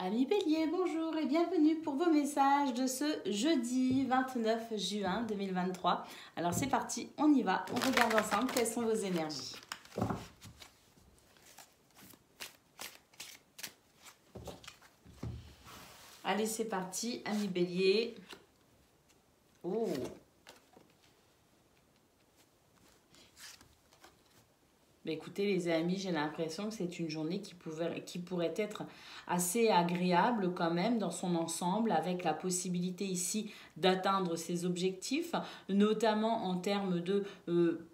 Amis Bélier, bonjour et bienvenue pour vos messages de ce jeudi 29 juin 2023. Alors c'est parti, on y va, on regarde ensemble quelles sont vos énergies. Allez, c'est parti, amis Bélier. Oh écoutez les amis, j'ai l'impression que c'est une journée qui, pouvait, qui pourrait être assez agréable quand même dans son ensemble, avec la possibilité ici d'atteindre ses objectifs, notamment en termes de... Euh,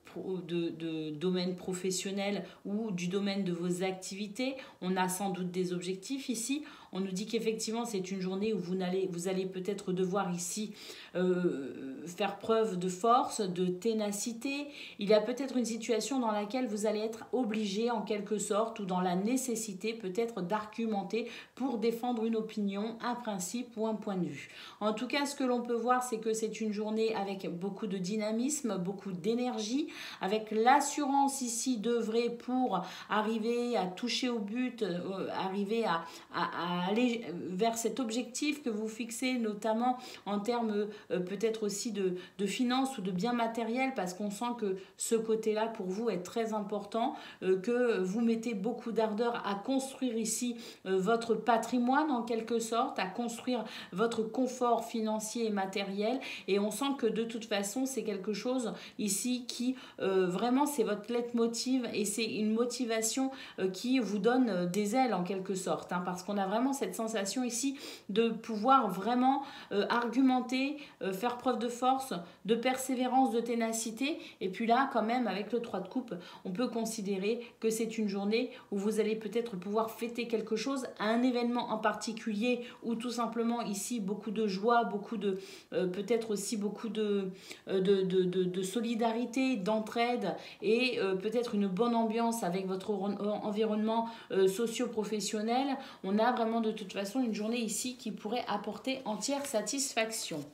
domaine professionnel ou du domaine de vos activités. On a sans doute des objectifs ici. On nous dit qu'effectivement, c'est une journée où vous allez, peut-être devoir ici euh, faire preuve de force, de ténacité. Il y a peut-être une situation dans laquelle vous allez être obligé en quelque sorte ou dans la nécessité peut-être d'argumenter pour défendre une opinion, un principe ou un point de vue. En tout cas, ce que l'on peut voir, c'est que c'est une journée avec beaucoup de dynamisme, beaucoup d'énergie, avec l'assurance ici d'œuvrer pour arriver à toucher au but, euh, arriver à aller vers cet objectif que vous fixez, notamment en termes euh, peut-être aussi de, de finances ou de biens matériels, parce qu'on sent que ce côté-là pour vous est très important, euh, que vous mettez beaucoup d'ardeur à construire ici euh, votre patrimoine en quelque sorte, à construire votre confort financier et matériel, et on sent que de toute façon c'est quelque chose ici qui vraiment c'est votre leitmotiv et c'est une motivation qui vous donne des ailes en quelque sorte, hein, parce qu'on a vraiment cette sensation ici de pouvoir vraiment euh, argumenter, euh, faire preuve de force, de persévérance, de ténacité. Et puis là, quand même, avec le 3 de coupe, on peut considérer que c'est une journée où vous allez peut-être pouvoir fêter quelque chose, un événement en particulier, ou tout simplement ici beaucoup de joie, beaucoup de, euh, peut-être aussi beaucoup de, de, de, de solidarité, d'entraide et peut-être une bonne ambiance avec votre environnement socio-professionnel. On a vraiment de toute façon une journée ici qui pourrait apporter entière satisfaction.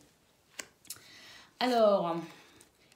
Alors,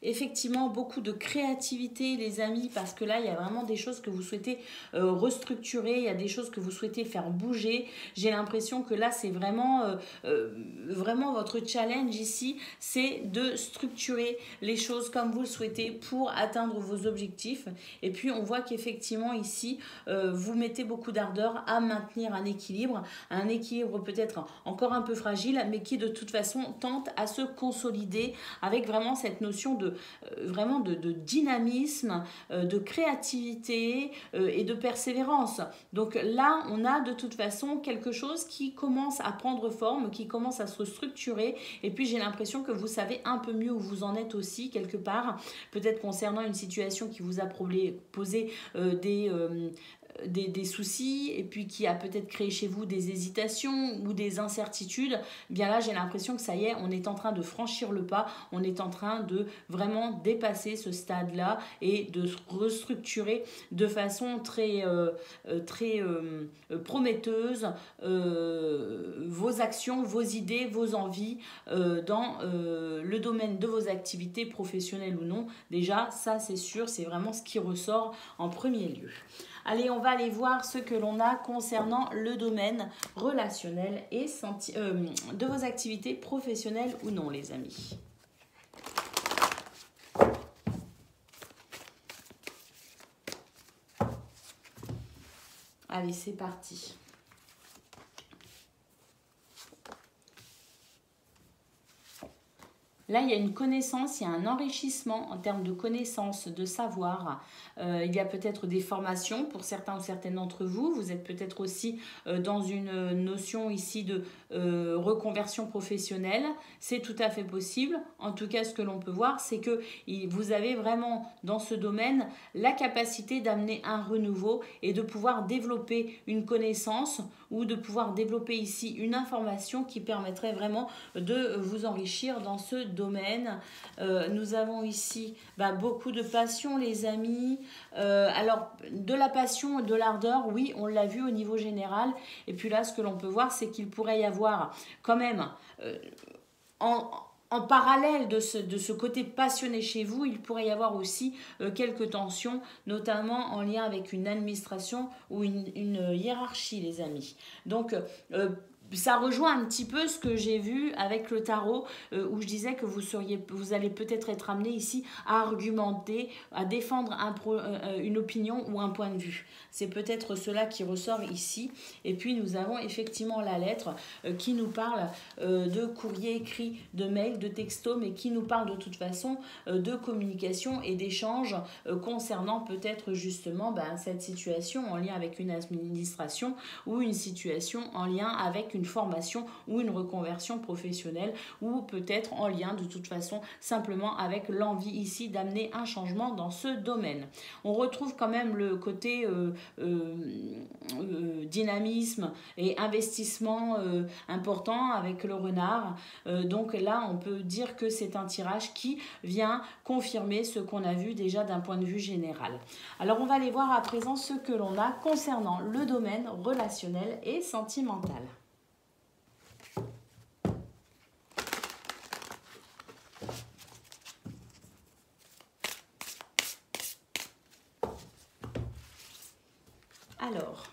effectivement beaucoup de créativité les amis parce que là il y a vraiment des choses que vous souhaitez euh, restructurer, il y a des choses que vous souhaitez faire bouger. J'ai l'impression que là c'est vraiment euh, euh, vraiment votre challenge ici, c'est de structurer les choses comme vous le souhaitez pour atteindre vos objectifs. Et puis on voit qu'effectivement ici vous mettez beaucoup d'ardeur à maintenir un équilibre, un équilibre peut-être encore un peu fragile mais qui de toute façon tente à se consolider avec vraiment cette notion de euh, vraiment de, dynamisme, euh, de créativité euh, et de persévérance. Donc là, on a de toute façon quelque chose qui commence à prendre forme, qui commence à se structurer. Et puis j'ai l'impression que vous savez un peu mieux où vous en êtes aussi quelque part, peut-être concernant une situation qui vous a posé des, des, soucis et puis qui a peut-être créé chez vous des hésitations ou des incertitudes, bien là j'ai l'impression que ça y est, on est en train de franchir le pas, on est en train de vraiment dépasser ce stade-là et de restructurer de façon très, euh, euh, euh, prometteuse vos actions, vos idées, vos envies dans le domaine de vos activités professionnelles ou non. Déjà, ça c'est sûr, c'est vraiment ce qui ressort en premier lieu. Allez, on va aller voir ce que l'on a concernant le domaine relationnel et euh, de vos activités professionnelles ou non, les amis. Allez, c'est parti. Là, il y a une connaissance, il y a un enrichissement en termes de connaissances, de savoir. Euh, il y a peut-être des formations pour certains ou certaines d'entre vous. Vous êtes peut-être aussi euh, dans une notion ici de euh, reconversion professionnelle. C'est tout à fait possible. En tout cas, ce que l'on peut voir, c'est que vous avez vraiment dans ce domaine la capacité d'amener un renouveau et de pouvoir développer une connaissance ou de pouvoir développer ici une information qui permettrait vraiment de vous enrichir dans ce domaine. Euh, nous avons ici bah, beaucoup de passion, les amis. Euh, alors, de la passion de l'ardeur, oui, on l'a vu au niveau général. Et puis là, ce que l'on peut voir, c'est qu'il pourrait y avoir quand même... Euh, en, parallèle de ce, de ce, côté passionné chez vous, il pourrait y avoir aussi euh, quelques tensions, notamment en lien avec une administration ou une, hiérarchie, les amis. Donc, euh, ça rejoint un petit peu ce que j'ai vu avec le tarot euh, où je disais que vous seriez vous allez peut-être être amené ici à argumenter à défendre un une opinion ou un point de vue c'est peut-être cela qui ressort ici. Et puis nous avons effectivement la lettre euh, qui nous parle euh, de courrier écrit, de mail, de texto, mais qui nous parle de toute façon euh, de communication et d'échange concernant peut-être justement ben, cette situation en lien avec une administration ou une situation en lien avec une formation ou une reconversion professionnelle ou peut-être en lien de toute façon simplement avec l'envie ici d'amener un changement dans ce domaine. On retrouve quand même le côté euh, euh, dynamisme et investissement euh, important avec le renard. donc là, on peut dire que c'est un tirage qui vient confirmer ce qu'on a vu déjà d'un point de vue général. Alors on va aller voir à présent ce que l'on a concernant le domaine relationnel et sentimental. Alors, eh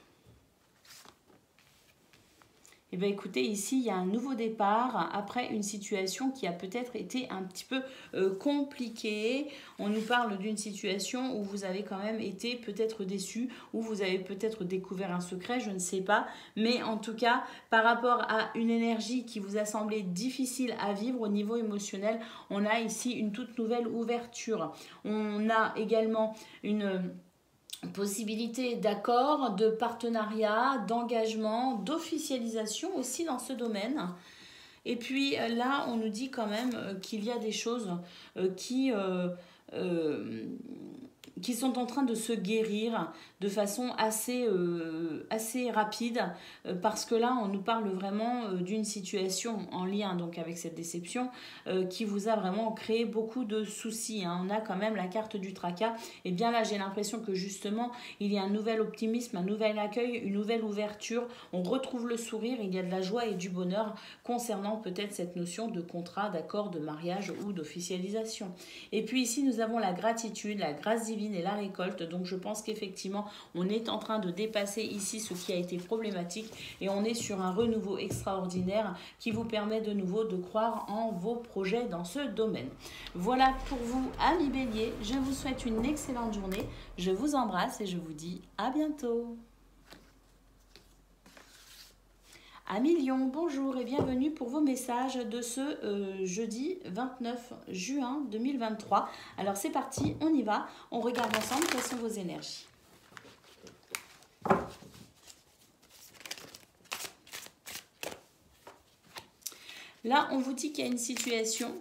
bien écoutez, ici, il y a un nouveau départ après une situation qui a peut-être été un petit peu euh, compliquée. On nous parle d'une situation où vous avez quand même été peut-être déçu, où vous avez peut-être découvert un secret, je ne sais pas. Mais en tout cas, par rapport à une énergie qui vous a semblé difficile à vivre au niveau émotionnel, on a ici une toute nouvelle ouverture. On a également une possibilité d'accord, de partenariat, d'engagement, d'officialisation aussi dans ce domaine. Et puis euh, là, on nous dit quand même euh, qu'il y a des choses euh, qui qui sont en train de se guérir de façon assez, euh, assez rapide euh, parce que là on nous parle vraiment euh, d'une situation en lien donc avec cette déception qui vous a vraiment créé beaucoup de soucis. Hein. On a quand même la carte du tracas et bien là j'ai l'impression que justement il y a un nouvel optimisme, un nouvel accueil, une nouvelle ouverture. On retrouve le sourire, il y a de la joie et du bonheur concernant peut-être cette notion de contrat, d'accord, de mariage ou d'officialisation. Et puis ici nous avons la gratitude, la grâce divine et la récolte. Donc je pense qu'effectivement, on est en train de dépasser ici ce qui a été problématique et on est sur un renouveau extraordinaire qui vous permet de nouveau de croire en vos projets dans ce domaine. Voilà pour vous, amis bélier. Je vous souhaite une excellente journée. Je vous embrasse et je vous dis à bientôt. Amis Lyon, bonjour et bienvenue pour vos messages de ce euh, jeudi 29 juin 2023. Alors c'est parti, on y va, on regarde ensemble quelles sont vos énergies. Là, on vous dit qu'il y a une situation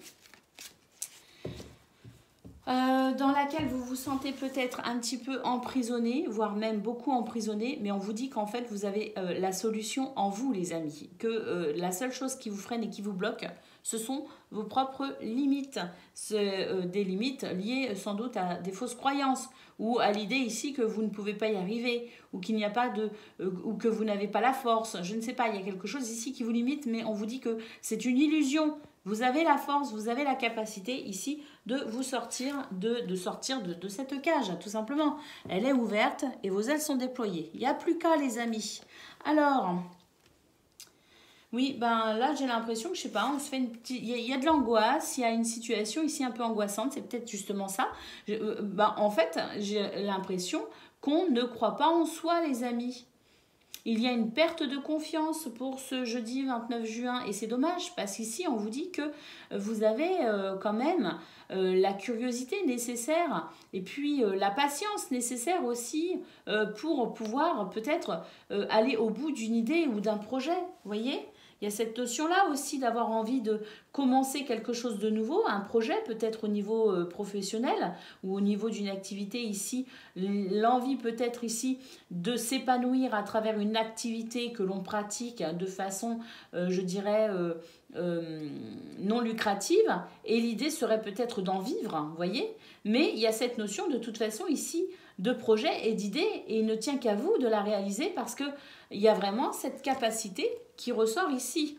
euh, dans laquelle vous vous sentez peut-être un petit peu emprisonné, voire même beaucoup emprisonné, mais on vous dit qu'en fait vous avez euh, la solution en vous les amis, que euh, la seule chose qui vous freine et qui vous bloque, ce sont vos propres limites, des limites liées sans doute à des fausses croyances ou à l'idée ici que vous ne pouvez pas y arriver ou qu'il n'y a pas de ou que vous n'avez pas la force, je ne sais pas, il y a quelque chose ici qui vous limite mais on vous dit que c'est une illusion vous avez la force, vous avez la capacité ici de vous sortir, de, sortir de, cette cage, tout simplement. Elle est ouverte et vos ailes sont déployées. Il n'y a plus qu'à, les amis. Alors, oui, ben là, j'ai l'impression que, je sais pas, on se fait une. Il y, a, de l'angoisse, il y a une situation ici un peu angoissante, c'est peut-être justement ça. Euh, ben, en fait, j'ai l'impression qu'on ne croit pas en soi, les amis. Il y a une perte de confiance pour ce jeudi 29 juin et c'est dommage parce qu'ici on vous dit que vous avez euh, quand même euh, la curiosité nécessaire et puis euh, la patience nécessaire aussi pour pouvoir peut-être aller au bout d'une idée ou d'un projet, voyez? Il y a cette notion-là aussi d'avoir envie de commencer quelque chose de nouveau, un projet peut-être au niveau euh, professionnel ou au niveau d'une activité ici, l'envie peut-être ici de s'épanouir à travers une activité que l'on pratique de façon, euh, je dirais, euh, non lucrative, et l'idée serait peut-être d'en vivre, vous voyez, mais il y a cette notion de toute façon ici de projet et d'idée, et il ne tient qu'à vous de la réaliser parce qu'il y a vraiment cette capacité qui ressort ici.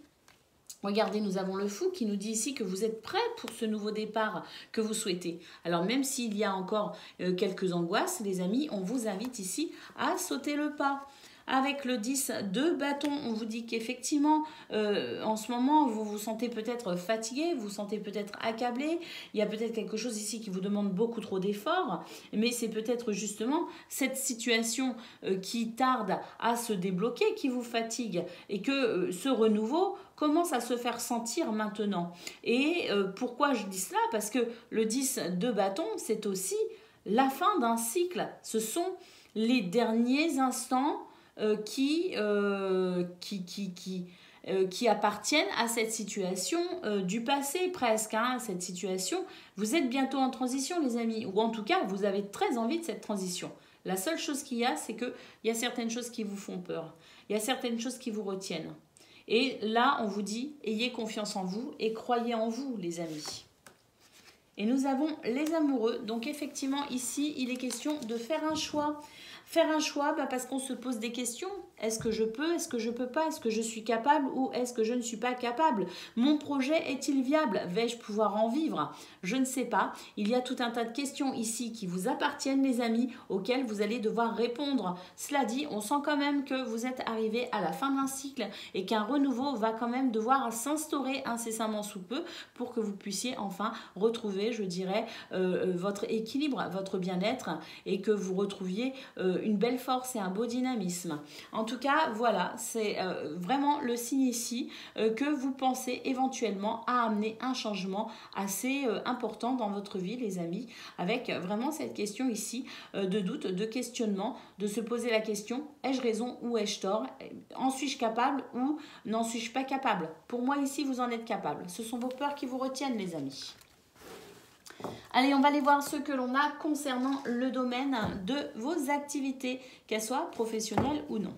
Regardez, nous avons le fou qui nous dit ici que vous êtes prêt pour ce nouveau départ que vous souhaitez. Alors même s'il y a encore euh, quelques angoisses, les amis, on vous invite ici à sauter le pas. Avec le 10 de bâton, on vous dit qu'effectivement, euh, en ce moment, vous vous sentez peut-être fatigué, vous vous sentez peut-être accablé. Il y a peut-être quelque chose ici qui vous demande beaucoup trop d'efforts, mais c'est peut-être justement cette situation euh, qui tarde à se débloquer qui vous fatigue et que euh, ce renouveau commence à se faire sentir maintenant. Et pourquoi je dis cela? Parce que le 10 de bâton, c'est aussi la fin d'un cycle. Ce sont les derniers instants qui, euh, qui, qui, qui, euh, qui, appartiennent à cette situation du passé presque, hein, cette situation. Vous êtes bientôt en transition les amis, ou en tout cas vous avez très envie de cette transition. La seule chose qu'il y a, c'est qu'il y a certaines choses qui vous font peur, il y a certaines choses qui vous retiennent. Et là, on vous dit, ayez confiance en vous et croyez en vous les amis. Et nous avons les amoureux. Donc effectivement, ici, il est question de faire un choix. Faire un choix bah, parce qu'on se pose des questions. Est-ce que je peux Est-ce que je peux pas? Est-ce que je suis capable ou est-ce que je ne suis pas capable? Mon projet est-il viable? Vais-je pouvoir en vivre? Je ne sais pas. Il y a tout un tas de questions ici qui vous appartiennent, les amis, auxquelles vous allez devoir répondre. Cela dit, on sent quand même que vous êtes arrivé à la fin d'un cycle et qu'un renouveau va quand même devoir s'instaurer incessamment sous peu pour que vous puissiez enfin retrouver, je dirais, euh, euh, votre équilibre, votre bien-être et que vous retrouviez euh, une belle force et un beau dynamisme. Tout cas, voilà, c'est euh, vraiment le signe ici euh, que vous pensez éventuellement à amener un changement assez euh, important dans votre vie, les amis, avec vraiment cette question ici de doute, de questionnement, de se poser la question ai-je raison ou ai-je tort? En suis-je capable ou n'en suis-je pas capable? Pour moi, ici, vous en êtes capable. Ce sont vos peurs qui vous retiennent, les amis. Allez, on va aller voir ce que l'on a concernant le domaine de vos activités, qu'elles soient professionnelles ou non.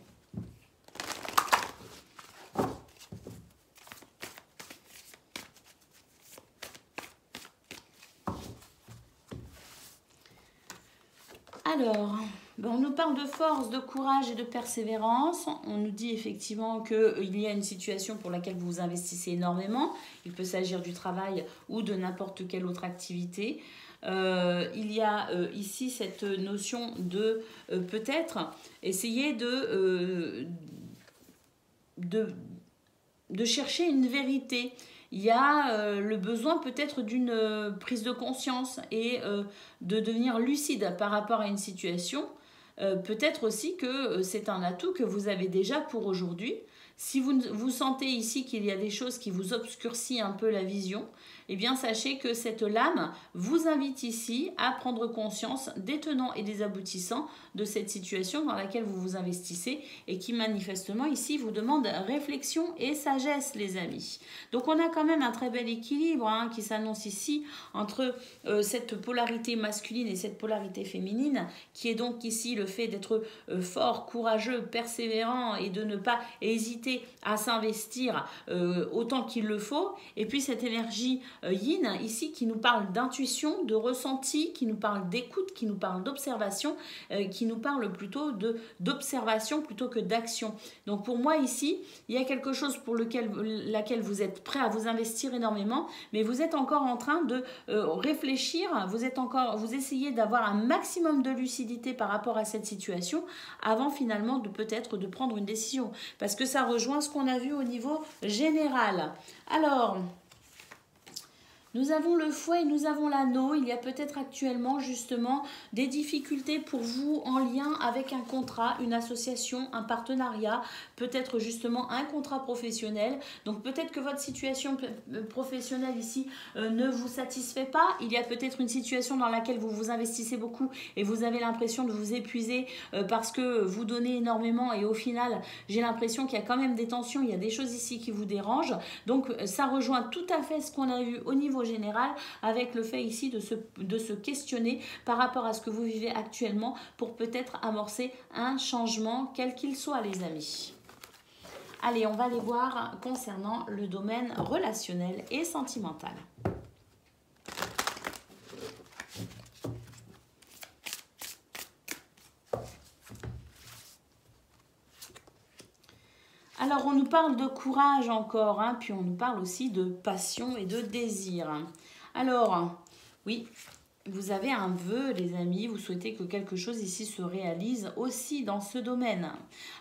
Alors, ben, on nous parle de force, de courage et de persévérance. On nous dit effectivement qu'il euh, y a une situation pour laquelle vous vous investissez énormément. Il peut s'agir du travail ou de n'importe quelle autre activité. Euh, il y a euh, ici cette notion de peut-être essayer de, chercher une vérité il y a euh, le besoin peut-être d'une euh, prise de conscience et euh, de devenir lucide par rapport à une situation. peut-être aussi que c'est un atout que vous avez déjà pour aujourd'hui. Si vous, vous sentez ici qu'il y a des choses qui vous obscurcissent un peu la vision, eh bien sachez que cette lame vous invite ici à prendre conscience des tenants et des aboutissants de cette situation dans laquelle vous vous investissez et qui manifestement ici vous demande réflexion et sagesse les amis. Donc on a quand même un très bel équilibre hein, qui s'annonce ici entre euh, cette polarité masculine et cette polarité féminine qui est donc ici le fait d'être euh, fort, courageux, persévérant et de ne pas hésiter à s'investir euh, autant qu'il le faut et puis cette énergie yin ici qui nous parle d'intuition, de ressenti, qui nous parle d'écoute, qui nous parle d'observation, euh, qui nous parle plutôt de d'observation plutôt que d'action. Donc pour moi ici, il y a quelque chose pour lequel laquelle vous êtes prêt à vous investir énormément, mais vous êtes encore en train de euh, réfléchir, vous êtes encore vous essayez d'avoir un maximum de lucidité par rapport à cette situation avant finalement de peut-être de prendre une décision parce que ça rejoint ce qu'on a vu au niveau général. Alors, nous avons le fouet et nous avons l'anneau. Il y a peut-être actuellement justement des difficultés pour vous en lien avec un contrat, une association, un partenariat, peut-être justement un contrat professionnel. Donc peut-être que votre situation euh, professionnelle ici euh, ne vous satisfait pas. Il y a peut-être une situation dans laquelle vous vous investissez beaucoup et vous avez l'impression de vous épuiser euh, parce que vous donnez énormément et au final j'ai l'impression qu'il y a quand même des tensions, il y a des choses ici qui vous dérangent. Donc ça rejoint tout à fait ce qu'on a vu au niveau général avec le fait ici de se, questionner par rapport à ce que vous vivez actuellement pour peut-être amorcer un changement quel qu'il soit les amis. Allez, on va les voir concernant le domaine relationnel et sentimental. Alors, on nous parle de courage encore, hein, puis on nous parle aussi de passion et de désir. Alors, oui, vous avez un vœu, les amis, vous souhaitez que quelque chose ici se réalise aussi dans ce domaine.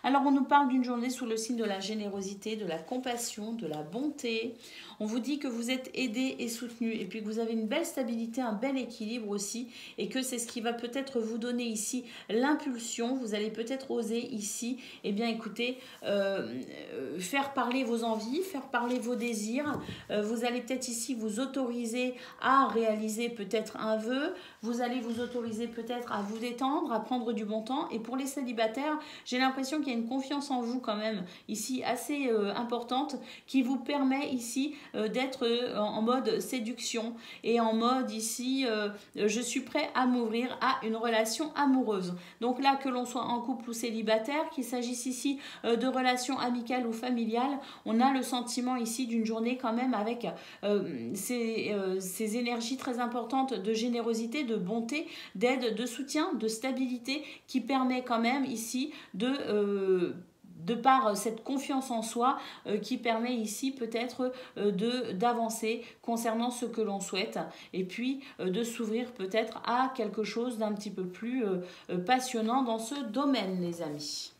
Alors, on nous parle d'une journée sous le signe de la générosité, de la compassion, de la bonté. On vous dit que vous êtes aidé et soutenu et puis que vous avez une belle stabilité, un bel équilibre aussi et que c'est ce qui va peut-être vous donner ici l'impulsion. Vous allez peut-être oser ici, eh bien écoutez, euh, euh, faire parler vos envies, faire parler vos désirs. Euh, vous allez peut-être ici vous autoriser à réaliser peut-être un vœu. Vous allez vous autoriser peut-être à vous détendre, à prendre du bon temps. Et pour les célibataires, j'ai l'impression qu'il y a une confiance en vous quand même ici assez importante qui vous permet ici euh, d'être euh, en mode séduction et en mode ici, euh, je suis prêt à m'ouvrir à une relation amoureuse. Donc là, que l'on soit en couple ou célibataire, qu'il s'agisse ici de relations amicales ou familiales, on a le sentiment ici d'une journée quand même avec ces, ces énergies très importantes de générosité, de bonté, d'aide, de soutien, de stabilité qui permet quand même ici de de par euh, cette confiance en soi euh, qui permet ici peut-être euh, de d'avancer concernant ce que l'on souhaite et puis de s'ouvrir peut-être à quelque chose d'un petit peu plus passionnant dans ce domaine les amis.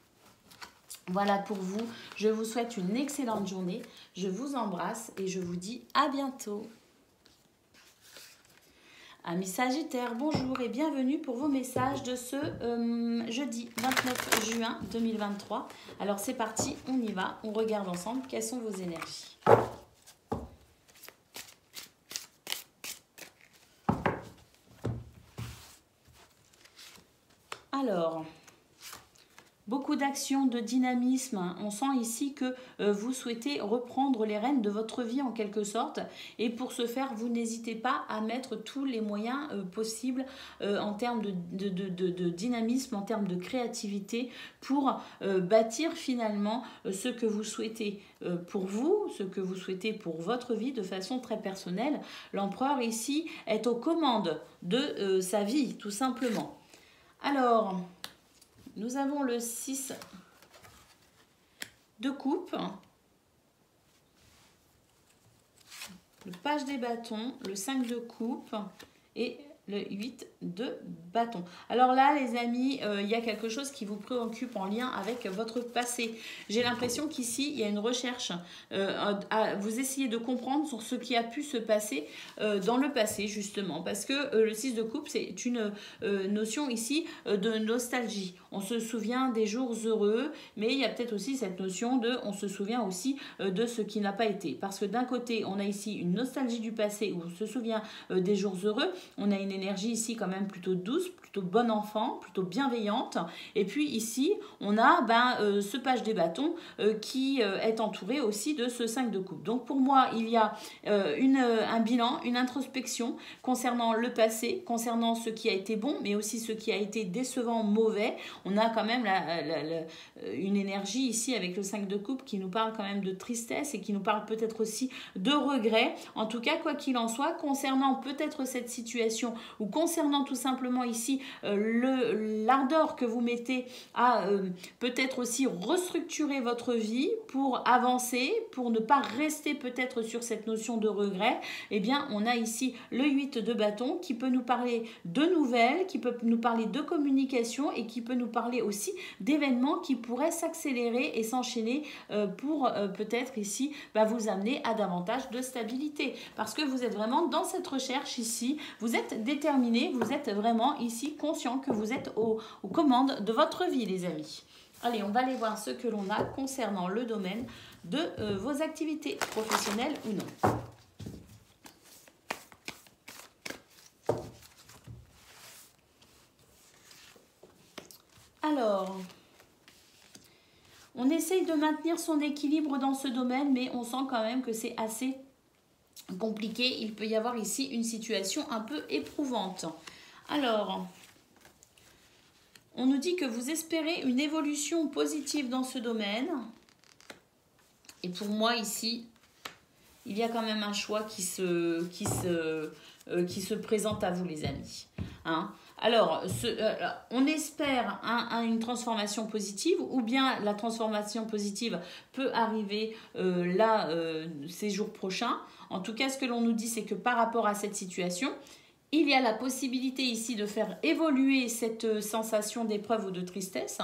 Voilà pour vous, je vous souhaite une excellente journée, je vous embrasse et je vous dis à bientôt. Amis Sagittaire, bonjour et bienvenue pour vos messages de ce euh, jeudi 29 juin 2023. Alors c'est parti, on y va, on regarde ensemble quelles sont vos énergies. Alors, beaucoup d'actions, de dynamisme. On sent ici que euh, vous souhaitez reprendre les rênes de votre vie en quelque sorte. Et pour ce faire, vous n'hésitez pas à mettre tous les moyens euh, possibles euh, en termes de, de, dynamisme, en termes de créativité pour bâtir finalement ce que vous souhaitez pour vous, ce que vous souhaitez pour votre vie de façon très personnelle. L'empereur ici est aux commandes de sa vie, tout simplement. Alors, nous avons le 6 de coupe, le page des bâtons, le 5 de coupe et le 8 de bâton. Alors là, les amis, euh, il y a quelque chose qui vous préoccupe en lien avec votre passé. J'ai l'impression qu'ici, il y a une recherche. Euh, à, vous essayez de comprendre sur ce qui a pu se passer euh, dans le passé, justement. Parce que le 6 de coupe, c'est une notion ici de nostalgie. On se souvient des jours heureux, mais il y a peut-être aussi cette notion de on se souvient aussi de ce qui n'a pas été. Parce que d'un côté, on a ici une nostalgie du passé où on se souvient des jours heureux. On a une énergie ici quand même plutôt douce, plutôt bonne enfant, plutôt bienveillante. Et puis ici, on a ben, euh, ce page des bâtons euh, qui euh, est entouré aussi de ce 5 de coupe. Donc pour moi, il y a une, un bilan, une introspection concernant le passé, concernant ce qui a été bon, mais aussi ce qui a été décevant, mauvais. On a quand même une énergie ici avec le 5 de coupe qui nous parle quand même de tristesse et qui nous parle peut-être aussi de regret. En tout cas, quoi qu'il en soit, concernant peut-être cette situation ou concernant tout simplement ici euh, l'ardeur que vous mettez à euh, peut-être aussi restructurer votre vie pour avancer, pour ne pas rester peut-être sur cette notion de regret, eh bien on a ici le 8 de bâton qui peut nous parler de nouvelles, qui peut nous parler de communication et qui peut nous parler aussi d'événements qui pourraient s'accélérer et s'enchaîner euh, pour peut-être ici bah, vous amener à davantage de stabilité. Parce que vous êtes vraiment dans cette recherche ici, vous êtes déterminé, vous êtes vraiment ici conscient que vous êtes aux, commandes de votre vie, les amis. Allez, on va aller voir ce que l'on a concernant le domaine de euh, vos activités professionnelles ou non. Alors, on essaye de maintenir son équilibre dans ce domaine, mais on sent quand même que c'est assez compliqué. Il peut y avoir ici une situation un peu éprouvante. Alors, on nous dit que vous espérez une évolution positive dans ce domaine. Et pour moi, ici, il y a quand même un choix qui se, qui se, euh, qui se présente à vous, les amis. Hein. Alors, euh, on espère une transformation positive ou bien la transformation positive peut arriver euh, là ces jours prochains. En tout cas, ce que l'on nous dit, c'est que par rapport à cette situation, il y a la possibilité ici de faire évoluer cette sensation d'épreuve ou de tristesse.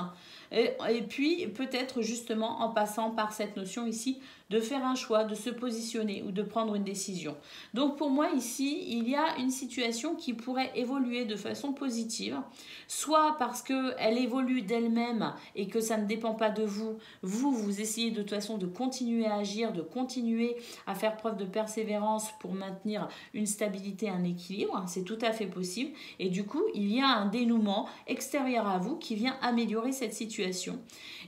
Et, et puis, peut-être justement en passant par cette notion ici de faire un choix, de se positionner ou de prendre une décision. Donc pour moi ici, il y a une situation qui pourrait évoluer de façon positive, soit parce qu'elle évolue d'elle-même et que ça ne dépend pas de vous. Vous, vous essayez de toute façon de continuer à agir, de continuer à faire preuve de persévérance pour maintenir une stabilité, un équilibre. C'est tout à fait possible. Et du coup, il y a un dénouement extérieur à vous qui vient améliorer cette situation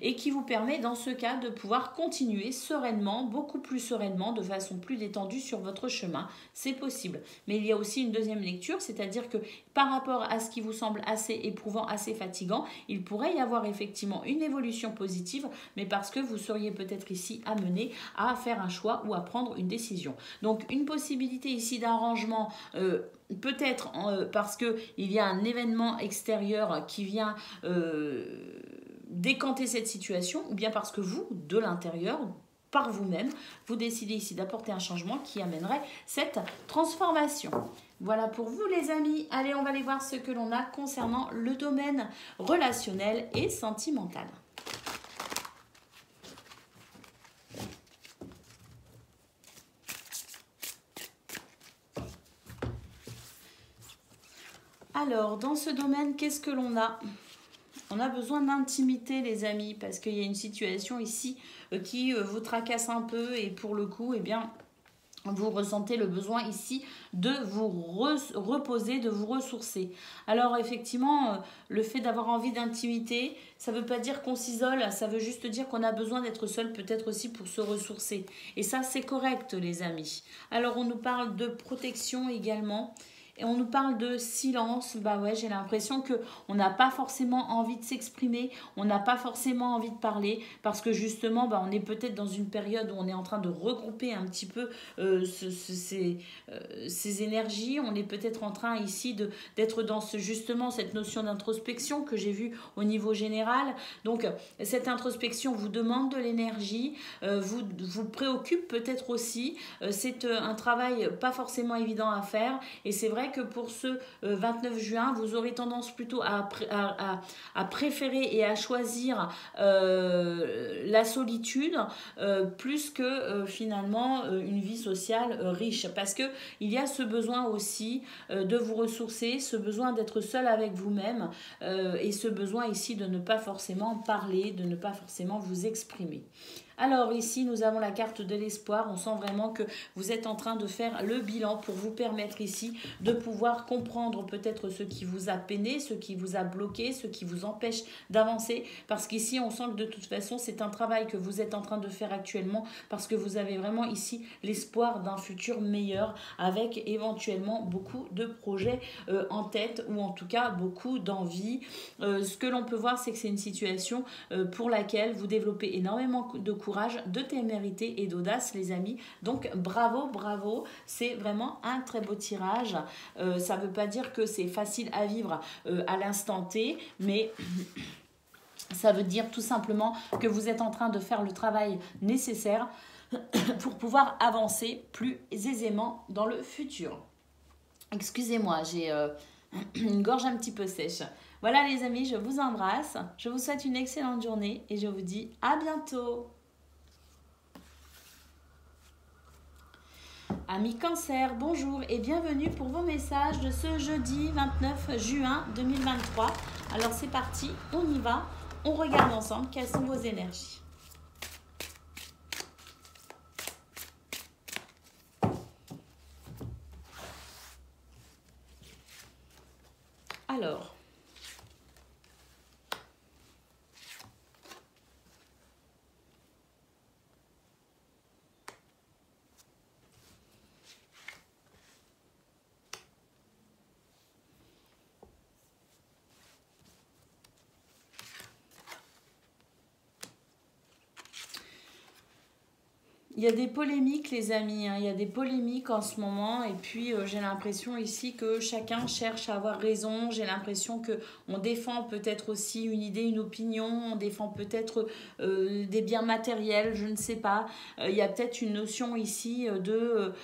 et qui vous permet dans ce cas de pouvoir continuer sereinement, beaucoup plus sereinement, de façon plus détendue sur votre chemin. C'est possible. Mais il y a aussi une deuxième lecture, c'est-à-dire que par rapport à ce qui vous semble assez éprouvant, assez fatigant, il pourrait y avoir effectivement une évolution positive, mais parce que vous seriez peut-être ici amené à faire un choix ou à prendre une décision. Donc une possibilité ici d'arrangement. Euh, peut-être euh, parce qu'il y a un événement extérieur qui vient euh, décanter cette situation, ou bien parce que vous, de l'intérieur, par vous-même, vous décidez ici d'apporter un changement qui amènerait cette transformation. Voilà pour vous les amis. Allez, on va aller voir ce que l'on a concernant le domaine relationnel et sentimental. Alors, dans ce domaine, qu'est-ce que l'on a? On a besoin d'intimité, les amis, parce qu'il y a une situation ici euh, qui euh, vous tracasse un peu et pour le coup, eh bien, vous ressentez le besoin ici de vous reposer, de vous ressourcer. Alors effectivement, euh, le fait d'avoir envie d'intimité, ça ne veut pas dire qu'on s'isole, ça veut juste dire qu'on a besoin d'être seul peut-être aussi pour se ressourcer. Et ça, c'est correct, les amis. Alors on nous parle de protection également et on nous parle de silence, bah ouais, j'ai l'impression que on n'a pas forcément envie de s'exprimer, on n'a pas forcément envie de parler parce que justement, bah, on est peut-être dans une période où on est en train de regrouper un petit peu euh, ces, euh, ces, énergies, on est peut-être en train ici de d'être dans ce, justement cette notion d'introspection que j'ai vue au niveau général. Donc cette introspection vous demande de l'énergie, euh, vous vous préoccupe peut-être aussi. c'est un travail pas forcément évident à faire et c'est vrai que pour ce 29 euh, juin, vous aurez tendance plutôt à, préférer et à choisir euh, la solitude euh, plus que finalement une vie sociale riche. Parce qu'il y a ce besoin aussi de vous ressourcer, ce besoin d'être seul avec vous-même et ce besoin ici de ne pas forcément parler, de ne pas forcément vous exprimer. Alors ici, nous avons la carte de l'espoir. On sent vraiment que vous êtes en train de faire le bilan pour vous permettre ici de pouvoir comprendre peut-être ce qui vous a peiné, ce qui vous a bloqué, ce qui vous empêche d'avancer. Parce qu'ici, on sent que de toute façon, c'est un travail que vous êtes en train de faire actuellement parce que vous avez vraiment ici l'espoir d'un futur meilleur avec éventuellement beaucoup de projets euh, en tête ou en tout cas beaucoup d'envie. Euh, ce que l'on peut voir, c'est que c'est une situation euh, pour laquelle vous développez énormément de courage de témérité et d'audace, les amis. Donc bravo, bravo, c'est vraiment un très beau tirage. Euh, ça ne veut pas dire que c'est facile à vivre euh, à l'instant T, mais... Ça veut dire tout simplement que vous êtes en train de faire le travail nécessaire pour pouvoir avancer plus aisément dans le futur. Excusez-moi, j'ai euh, une gorge un petit peu sèche. Voilà les amis, je vous embrasse, je vous souhaite une excellente journée et je vous dis à bientôt. Amis cancer, bonjour et bienvenue pour vos messages de ce jeudi 29 juin 2023. Alors c'est parti, on y va, on regarde ensemble quelles sont vos énergies. Alors, Il y a des polémiques, les amis. Hein. Il y a des polémiques en ce moment. Et puis, euh, j'ai l'impression ici que chacun cherche à avoir raison. J'ai l'impression que on défend peut-être aussi une idée, une opinion. On défend peut-être euh, des biens matériels. Je ne sais pas. Euh, il y a peut-être une notion ici de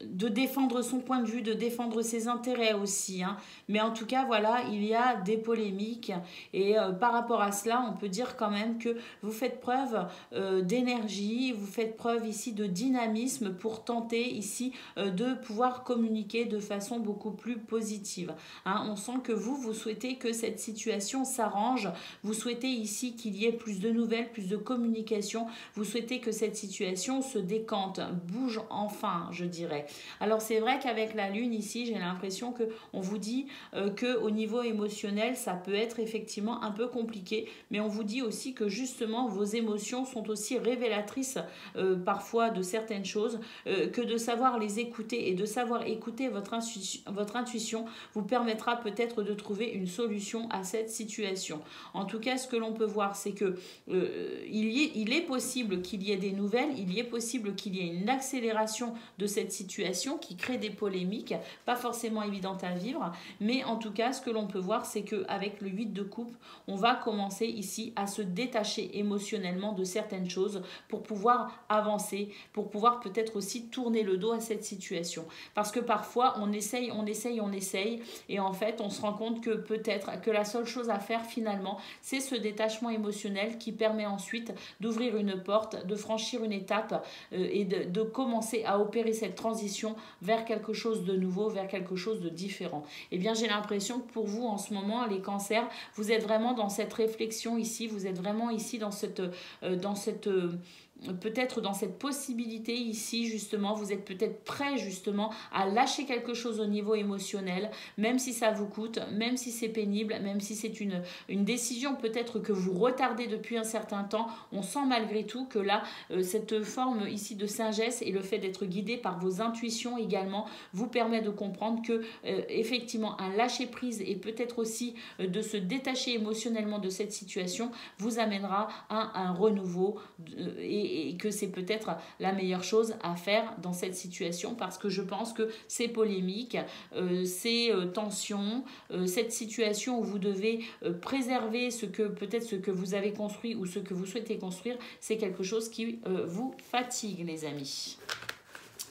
de défendre son point de vue, de défendre ses intérêts aussi. Hein. Mais en tout cas, voilà, il y a des polémiques. Et euh, par rapport à cela, on peut dire quand même que vous faites preuve euh, d'énergie, vous faites preuve ici de dynamisme pour tenter ici euh, de pouvoir communiquer de façon beaucoup plus positive. Hein. On sent que vous, vous souhaitez que cette situation s'arrange. Vous souhaitez ici qu'il y ait plus de nouvelles, plus de communication. Vous souhaitez que cette situation se décante, bouge enfin, je dirais. Alors c'est vrai qu'avec la lune ici, j'ai l'impression que on vous dit euh, que au niveau émotionnel, ça peut être effectivement un peu compliqué, mais on vous dit aussi que justement vos émotions sont aussi révélatrices euh, parfois de certaines choses, euh, que de savoir les écouter et de savoir écouter votre, votre intuition vous permettra peut-être de trouver une solution à cette situation. En tout cas, ce que l'on peut voir, c'est que il, il est possible qu'il y ait des nouvelles, il y est possible qu'il y ait une accélération de cette situation qui crée des polémiques, pas forcément évidentes à vivre, mais en tout cas, ce que l'on peut voir, c'est qu'avec le 8 de coupe, on va commencer ici à se détacher émotionnellement de certaines choses pour pouvoir avancer, pour pouvoir peut-être aussi tourner le dos à cette situation. Parce que parfois, on essaye, on essaye, on essaye, et en fait, on se rend compte que peut-être que la seule chose à faire finalement, c'est ce détachement émotionnel qui permet ensuite d'ouvrir une porte, de franchir une étape euh, et de commencer à opérer cette transition vers quelque chose de nouveau, vers quelque chose de différent. Eh bien, j'ai l'impression que pour vous, en ce moment, les cancers, vous êtes vraiment dans cette réflexion ici, vous êtes vraiment ici dans cette... Euh, dans cette euh, peut-être dans cette possibilité ici, justement, vous êtes peut-être prêt justement à lâcher quelque chose au niveau émotionnel, même si ça vous coûte, même si c'est pénible, même si c'est une, une décision peut-être que vous retardez depuis un certain temps. On sent malgré tout que là, euh, cette forme ici de sagesse et le fait d'être guidé par vos intuitions également vous permet de comprendre que euh, effectivement un lâcher prise et peut-être aussi euh, de se détacher émotionnellement de cette situation vous amènera à un renouveau et et, que c'est peut-être la meilleure chose à faire dans cette situation parce que je pense que ces polémiques, euh, ces euh, tensions, euh, cette situation où vous devez préserver ce que peut-être ce que vous avez construit ou ce que vous souhaitez construire, c'est quelque chose qui vous fatigue les amis.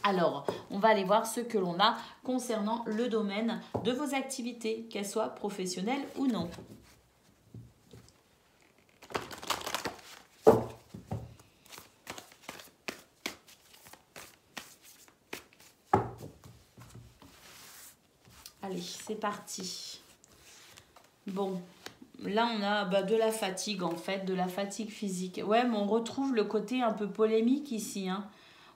Alors, on va aller voir ce que l'on a concernant le domaine de vos activités, qu'elles soient professionnelles ou non. Allez, c'est parti. Bon, là on a bah, de la fatigue en fait, de la fatigue physique. Ouais, mais on retrouve le côté un peu polémique ici. Hein.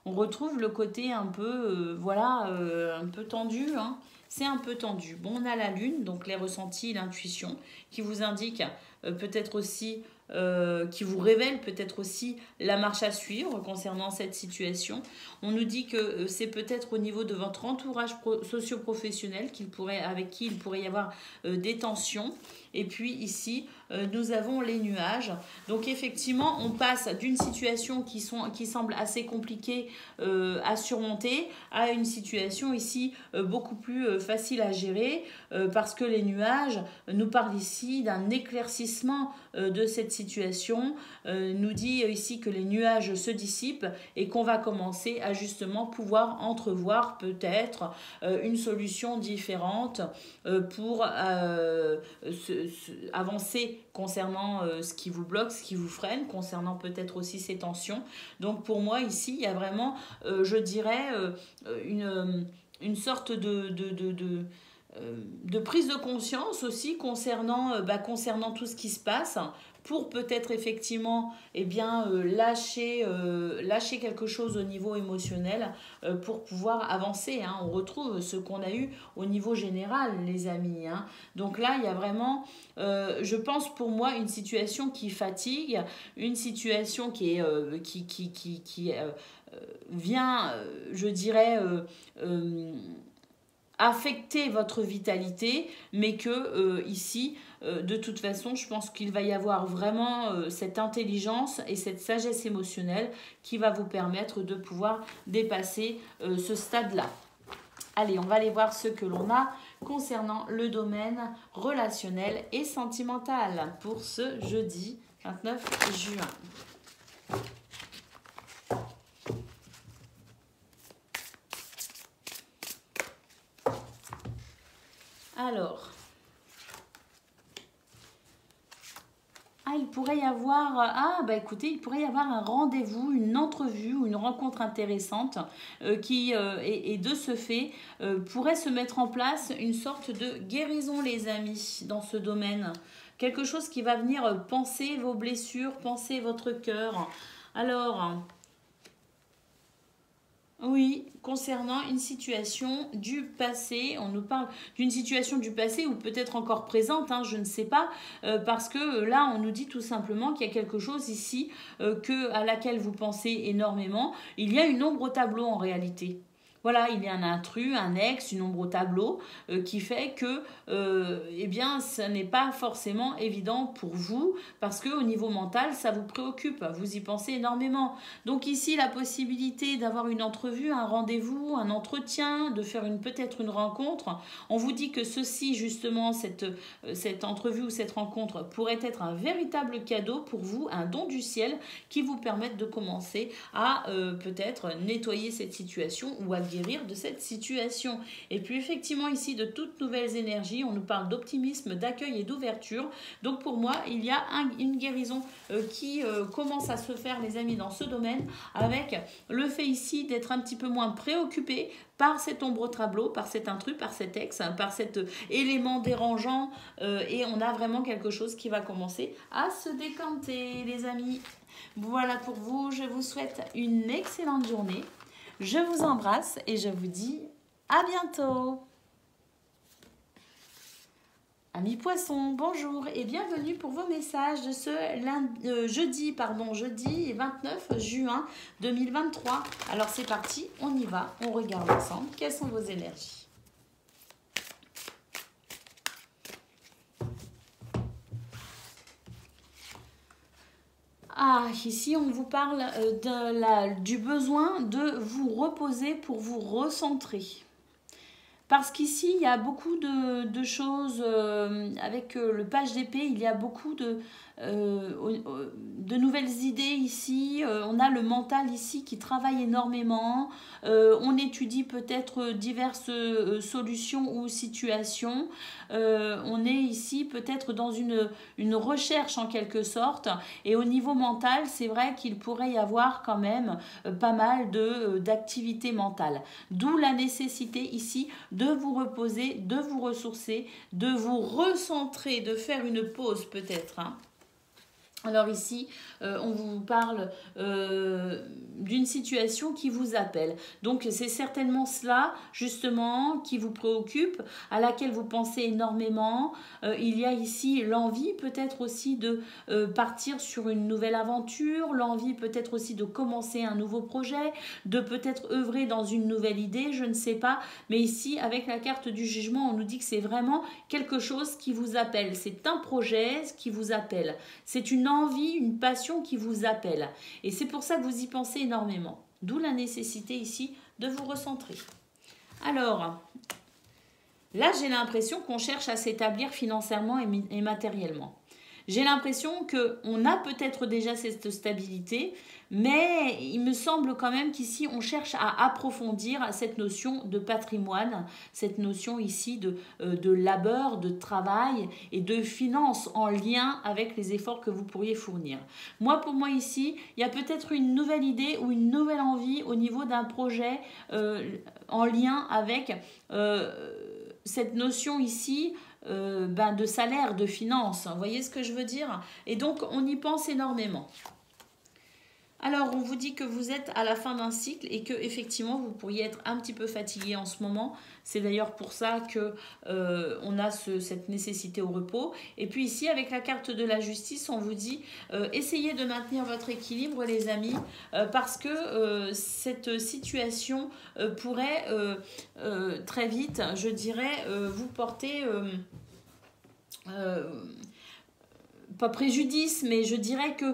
On retrouve le côté un peu, euh, voilà, euh, un peu tendu. Hein. C'est un peu tendu. Bon, on a la lune, donc les ressentis, l'intuition, qui vous indique euh, peut-être aussi euh, qui vous révèle peut-être aussi la marche à suivre concernant cette situation. On nous dit que euh, c'est peut-être au niveau de votre entourage socio-professionnel qu'il pourrait, avec qui il pourrait y avoir euh, des tensions. Et puis ici, nous avons les nuages. Donc effectivement, on passe d'une situation qui, sont, qui semble assez compliquée à surmonter à une situation ici beaucoup plus facile à gérer parce que les nuages nous parlent ici d'un éclaircissement de cette situation euh, nous dit ici que les nuages se dissipent et qu'on va commencer à justement pouvoir entrevoir peut-être euh, une solution différente euh, pour avancer concernant ce qui vous bloque, ce qui vous freine, concernant peut-être aussi ces tensions. Donc pour moi ici, il y a vraiment, je dirais, une, une sorte de prise de conscience aussi concernant, bah, concernant tout ce qui se passe pour peut-être effectivement eh bien, euh, lâcher, euh, lâcher quelque chose au niveau émotionnel euh, pour pouvoir avancer. Hein. On retrouve ce qu'on a eu au niveau général, les amis. Hein. Donc là, il y a vraiment, je pense pour moi, une situation qui fatigue, une situation qui, est, qui, qui, qui, qui vient, je dirais, affecter votre vitalité, mais que ici, de toute façon, je pense qu'il va y avoir vraiment cette intelligence et cette sagesse émotionnelle qui va vous permettre de pouvoir dépasser ce stade-là. Allez, on va aller voir ce que l'on a concernant le domaine relationnel et sentimental pour ce jeudi 29 juin. Alors, ah, il pourrait y avoir, ah, bah écoutez, il pourrait y avoir un rendez-vous, une entrevue ou une rencontre intéressante euh, qui, euh, et, de ce fait, euh, pourrait se mettre en place une sorte de guérison, les amis, dans ce domaine. Quelque chose qui va venir penser vos blessures, penser votre cœur. Alors, oui, concernant une situation du passé, on nous parle d'une situation du passé ou peut-être encore présente, hein, je ne sais pas, euh, parce que euh, là on nous dit tout simplement qu'il y a quelque chose ici euh, que, à laquelle vous pensez énormément. Il y a une ombre au tableau en réalité. Voilà, il y a un intrus, un ex, une ombre au tableau euh, qui fait que, euh, eh bien, ça n'est pas forcément évident pour vous parce que au niveau mental, ça vous préoccupe. Vous y pensez énormément. Donc ici, la possibilité d'avoir une entrevue, un rendez-vous, un entretien, de faire une peut-être une rencontre. On vous dit que ceci, justement, cette, euh, entrevue ou cette rencontre pourrait être un véritable cadeau pour vous, un don du ciel qui vous permette de commencer à peut-être nettoyer cette situation ou à guérir de cette situation. Et puis effectivement ici de toutes nouvelles énergies, on nous parle d'optimisme, d'accueil et d'ouverture. Donc pour moi, il y a une guérison euh, qui euh, commence à se faire les amis dans ce domaine avec le fait ici d'être un petit peu moins préoccupé par cet ombre tableau, par cet intrus, par cet ex, hein, par cet élément dérangeant euh, et on a vraiment quelque chose qui va commencer à se décanter les amis. Voilà pour vous, je vous souhaite une excellente journée. Je vous embrasse et je vous dis à bientôt. Amis poissons, bonjour et bienvenue pour vos messages de ce euh, jeudi, pardon, jeudi 29 juin 2023. Alors c'est parti, on y va, on regarde ensemble quelles sont vos énergies? Ah, ici on vous parle euh, de la, du besoin de vous reposer pour vous recentrer. Parce qu'ici, il y a beaucoup de, choses, euh, avec euh, le page d'épée, il y a beaucoup de, de nouvelles idées ici. Euh, on a le mental ici qui travaille énormément. Euh, on étudie peut-être diverses solutions ou situations. on est ici peut-être dans une, une recherche en quelque sorte. Et au niveau mental, c'est vrai qu'il pourrait y avoir quand même pas mal d'activités mentales. D'où la nécessité ici de vous reposer, de vous ressourcer, de vous recentrer, de faire une pause peut-être. Hein. Alors ici, euh, on vous parle euh, d'une situation qui vous appelle. Donc c'est certainement cela, justement, qui vous préoccupe, à laquelle vous pensez énormément. Euh, il y a ici l'envie peut-être aussi de partir sur une nouvelle aventure, l'envie peut-être aussi de commencer un nouveau projet, de peut-être œuvrer dans une nouvelle idée, je ne sais pas. Mais ici, avec la carte du jugement, on nous dit que c'est vraiment quelque chose qui vous appelle. C'est un projet qui vous appelle. C'est une envie, une passion qui vous appelle. Et c'est pour ça que vous y pensez énormément. D'où la nécessité ici de vous recentrer. Alors, là j'ai l'impression qu'on cherche à s'établir financièrement et matériellement. J'ai l'impression qu'on a peut-être déjà cette stabilité, mais il me semble quand même qu'ici, on cherche à approfondir cette notion de patrimoine, cette notion ici de, euh, de labeur, de travail et de finance en lien avec les efforts que vous pourriez fournir. Moi, pour moi ici, il y a peut-être une nouvelle idée ou une nouvelle envie au niveau d'un projet euh, en lien avec euh, cette notion ici ben, de salaire, de finances. Vous voyez ce que je veux dire? Et donc, on y pense énormément. Alors, on vous dit que vous êtes à la fin d'un cycle et que effectivement vous pourriez être un petit peu fatigué en ce moment. C'est d'ailleurs pour ça que euh, on a cette nécessité au repos. Et puis ici, avec la carte de la justice, on vous dit euh, essayez de maintenir votre équilibre, les amis, parce que cette situation pourrait très vite, je dirais, vous porter pas préjudice, mais je dirais que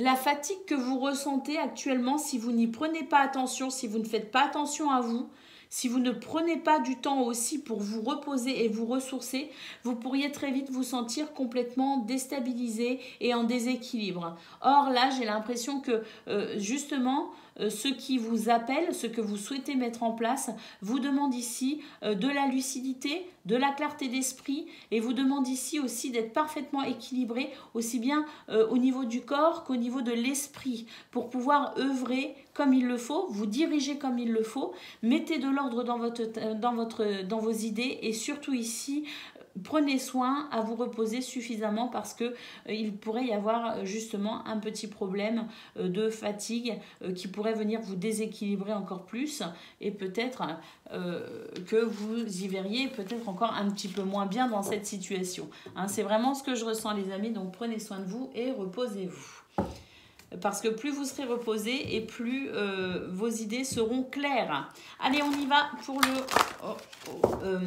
la fatigue que vous ressentez actuellement, si vous n'y prenez pas attention, si vous ne faites pas attention à vous, si vous ne prenez pas du temps aussi pour vous reposer et vous ressourcer, vous pourriez très vite vous sentir complètement déstabilisé et en déséquilibre. Or là, j'ai l'impression que euh, justement, ce qui vous appelle, ce que vous souhaitez mettre en place, vous demande ici euh, de la lucidité, de la clarté d'esprit et vous demande ici aussi d'être parfaitement équilibré aussi bien euh, au niveau du corps qu'au niveau de l'esprit. Pour pouvoir œuvrer comme il le faut, vous diriger comme il le faut, mettez de l'ordre dans, dans vos idées et surtout ici prenez soin à vous reposer suffisamment parce que euh, il pourrait y avoir euh, justement un petit problème euh, de fatigue qui pourrait venir vous déséquilibrer encore plus et peut-être que vous y verriez peut-être encore un petit peu moins bien dans cette situation. Hein. C'est vraiment ce que je ressens les amis, donc prenez soin de vous et reposez-vous parce que plus vous serez reposé et plus euh, vos idées seront claires. Allez, on y va pour le, oh, oh, euh,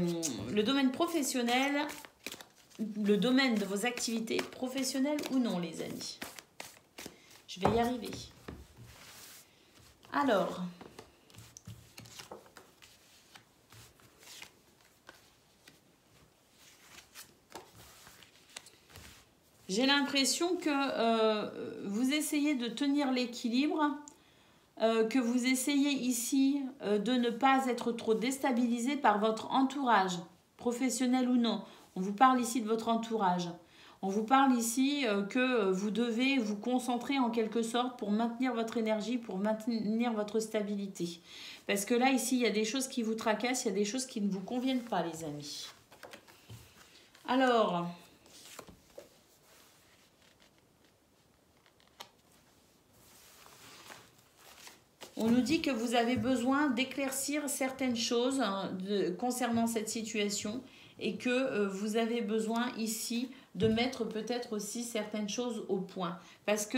le domaine professionnel, le domaine de vos activités professionnelles ou non, les amis. Je vais y arriver. Alors, J'ai l'impression que euh, vous essayez de tenir l'équilibre, euh, que vous essayez ici euh, de ne pas être trop déstabilisé par votre entourage, professionnel ou non. On vous parle ici de votre entourage. On vous parle ici que vous devez vous concentrer en quelque sorte pour maintenir votre énergie, pour maintenir votre stabilité. Parce que là, ici, il y a des choses qui vous tracassent, il y a des choses qui ne vous conviennent pas, les amis. Alors, On nous dit que vous avez besoin d'éclaircir certaines choses hein, concernant cette situation et que euh, vous avez besoin ici de mettre peut-être aussi certaines choses au point. Parce que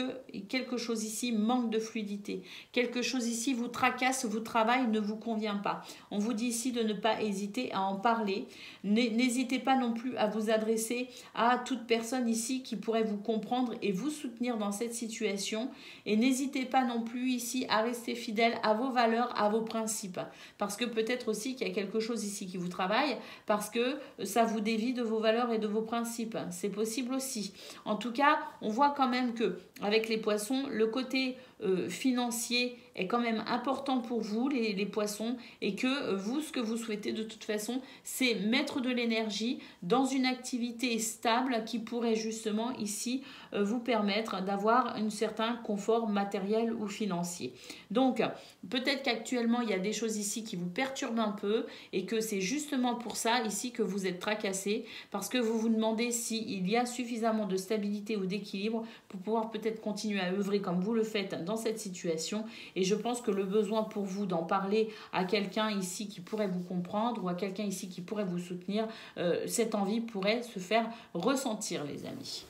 quelque chose ici manque de fluidité. Quelque chose ici vous tracasse, vous travaille, ne vous convient pas. On vous dit ici de ne pas hésiter à en parler. N'hésitez pas non plus à vous adresser à toute personne ici qui pourrait vous comprendre et vous soutenir dans cette situation. Et n'hésitez pas non plus ici à rester fidèle à vos valeurs, à vos principes. Parce que peut-être aussi qu'il y a quelque chose ici qui vous travaille, parce que ça vous dévie de vos valeurs et de vos principes c'est possible aussi. En tout cas, on voit quand même que avec les poissons, le côté euh, financier est quand même important pour vous, les, poissons, et que euh, vous, ce que vous souhaitez de toute façon, c'est mettre de l'énergie dans une activité stable qui pourrait justement ici euh, vous permettre d'avoir un certain confort matériel ou financier. Donc, peut-être qu'actuellement, il y a des choses ici qui vous perturbent un peu et que c'est justement pour ça ici que vous êtes tracassé parce que vous vous demandez s'il y a suffisamment de stabilité ou d'équilibre pour pouvoir peut-être continuer à œuvrer comme vous le faites dans cette situation. Et je pense que le besoin pour vous d'en parler à quelqu'un ici qui pourrait vous comprendre ou à quelqu'un ici qui pourrait vous soutenir, euh, cette envie pourrait se faire ressentir, les amis.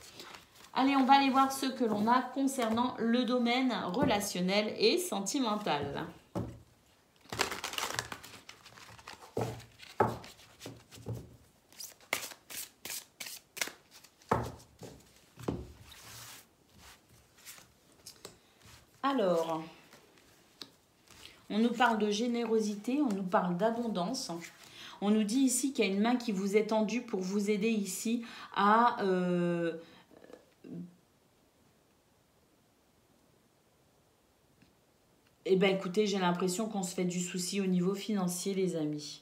Allez, on va aller voir ce que l'on a concernant le domaine relationnel et sentimental. Alors, on nous parle de générosité, on nous parle d'abondance. On nous dit ici qu'il y a une main qui vous est tendue pour vous aider ici à... Euh, eh bien écoutez, j'ai l'impression qu'on se fait du souci au niveau financier, les amis.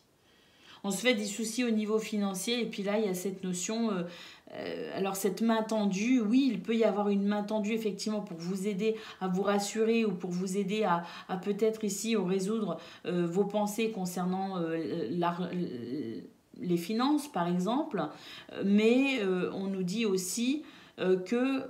On se fait des soucis au niveau financier et puis là, il y a cette notion, euh, euh, alors cette main tendue, oui, il peut y avoir une main tendue effectivement pour vous aider à vous rassurer ou pour vous aider à, peut-être ici résoudre euh, vos pensées concernant euh, les finances par exemple. Mais on nous dit aussi que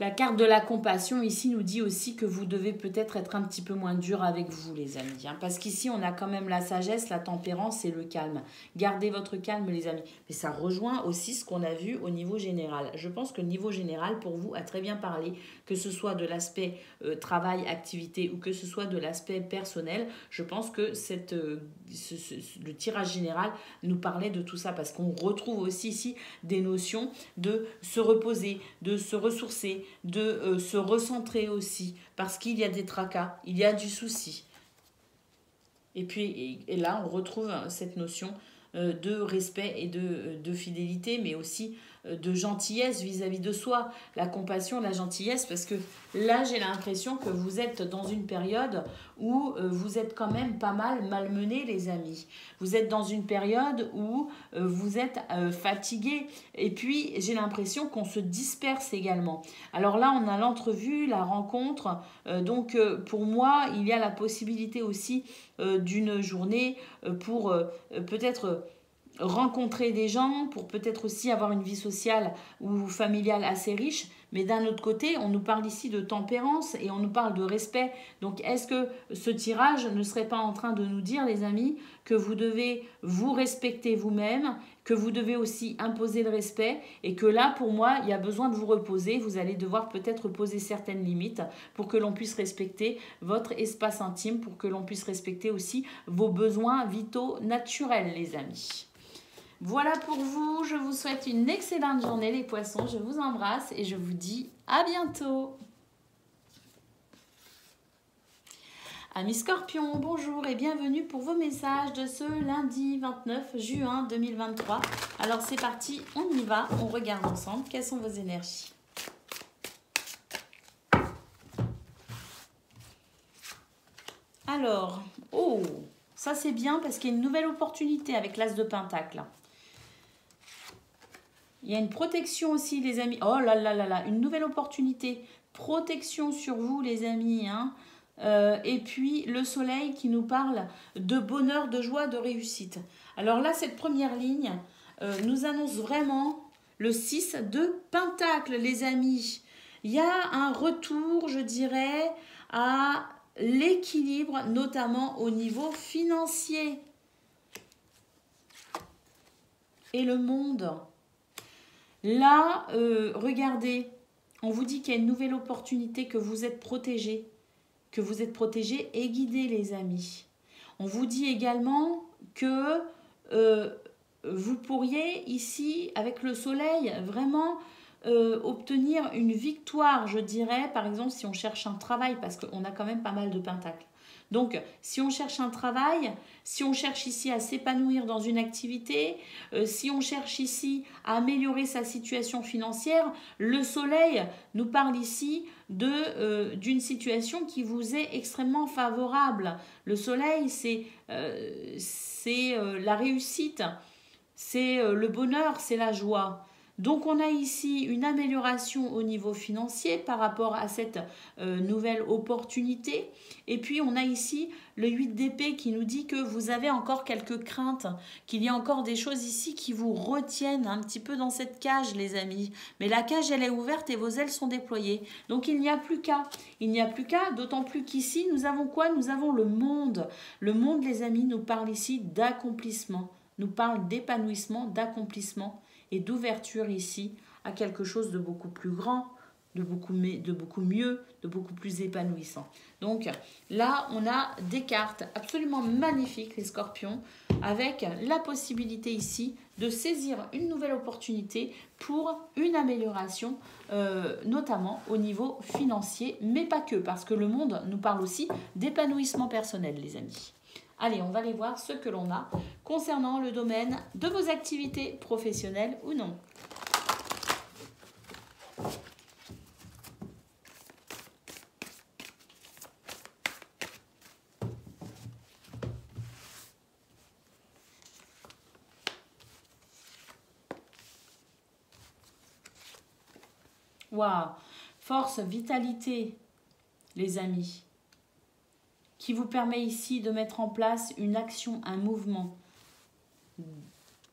La carte de la compassion ici nous dit aussi que vous devez peut-être être un petit peu moins dur avec vous, les amis. Hein. parce qu'ici, on a quand même la sagesse, la tempérance et le calme. Gardez votre calme, les amis. Mais ça rejoint aussi ce qu'on a vu au niveau général. Je pense que le niveau général, pour vous, a très bien parlé, que ce soit de l'aspect euh, travail, activité ou que ce soit de l'aspect personnel. Je pense que cette, euh, le tirage général nous parlait de tout ça parce qu'on retrouve aussi ici des notions de se reposer, de se ressourcer, de euh, se recentrer aussi, parce qu'il y a des tracas, il y a du souci. Et puis, et, là, on retrouve cette notion euh, de respect et de, fidélité, mais aussi euh, de gentillesse vis-à-vis de soi, la compassion, la gentillesse, parce que là j'ai l'impression que vous êtes dans une période où euh, vous êtes quand même pas mal malmené les amis. Vous êtes dans une période où euh, vous êtes fatigué et puis j'ai l'impression qu'on se disperse également. Alors là on a l'entrevue, la rencontre, donc pour moi il y a la possibilité aussi d'une journée pour peut-être rencontrer des gens, pour peut-être aussi avoir une vie sociale ou familiale assez riche. Mais d'un autre côté, on nous parle ici de tempérance et on nous parle de respect. Donc est-ce que ce tirage ne serait pas en train de nous dire, les amis, que vous devez vous respecter vous-même, que vous devez aussi imposer le respect et que là, pour moi, il y a besoin de vous reposer. Vous allez devoir peut-être poser certaines limites pour que l'on puisse respecter votre espace intime, pour que l'on puisse respecter aussi vos besoins vitaux naturels, les amis. Voilà pour vous. Je vous souhaite une excellente journée les poissons. Je vous embrasse et je vous dis à bientôt. Amis scorpions, bonjour et bienvenue pour vos messages de ce lundi 29 juin 2023. Alors c'est parti, on y va, on regarde ensemble quelles sont vos énergies? Alors, oh, ça c'est bien parce qu'il y a une nouvelle opportunité avec l'as de pentacle. Il y a une protection aussi, les amis. Oh là là là là, une nouvelle opportunité. Protection sur vous, les amis. Hein. Euh, et puis le soleil qui nous parle de bonheur, de joie, de réussite. Alors là, cette première ligne euh, nous annonce vraiment le 6 de Pentacle, les amis. Il y a un retour, je dirais, à l'équilibre, notamment au niveau financier. Et le monde Là, euh, regardez, on vous dit qu'il y a une nouvelle opportunité, que vous êtes protégé, que vous êtes protégé et guidé, les amis. On vous dit également que euh, vous pourriez ici, avec le soleil, vraiment euh, obtenir une victoire, je dirais, par exemple, si on cherche un travail, parce qu'on a quand même pas mal de pentacles. Donc, si on cherche un travail, si on cherche ici à s'épanouir dans une activité, euh, si on cherche ici à améliorer sa situation financière, le soleil nous parle ici de euh, d'une situation qui vous est extrêmement favorable. Le soleil, c'est euh, la réussite, c'est le bonheur, c'est la joie. Donc on a ici une amélioration au niveau financier par rapport à cette euh, nouvelle opportunité. Et puis on a ici le 8 d'épée qui nous dit que vous avez encore quelques craintes, qu'il y a encore des choses ici qui vous retiennent un petit peu dans cette cage les amis. Mais la cage elle est ouverte et vos ailes sont déployées. Donc il n'y a plus qu'à. Il n'y a plus qu'à, d'autant plus qu'ici nous avons quoi? Nous avons le monde. Le monde les amis nous parle ici d'accomplissement, nous parle d'épanouissement, d'accomplissement et d'ouverture ici à quelque chose de beaucoup plus grand, de beaucoup, mieux, de beaucoup plus épanouissant. Donc là, on a des cartes absolument magnifiques, les scorpions, avec la possibilité ici de saisir une nouvelle opportunité pour une amélioration, euh, notamment au niveau financier, mais pas que, parce que le monde nous parle aussi d'épanouissement personnel, les amis. Allez, on va aller voir ce que l'on a concernant le domaine de vos activités professionnelles ou non. Waouh Force, vitalité, les amis qui vous permet ici de mettre en place une action, un mouvement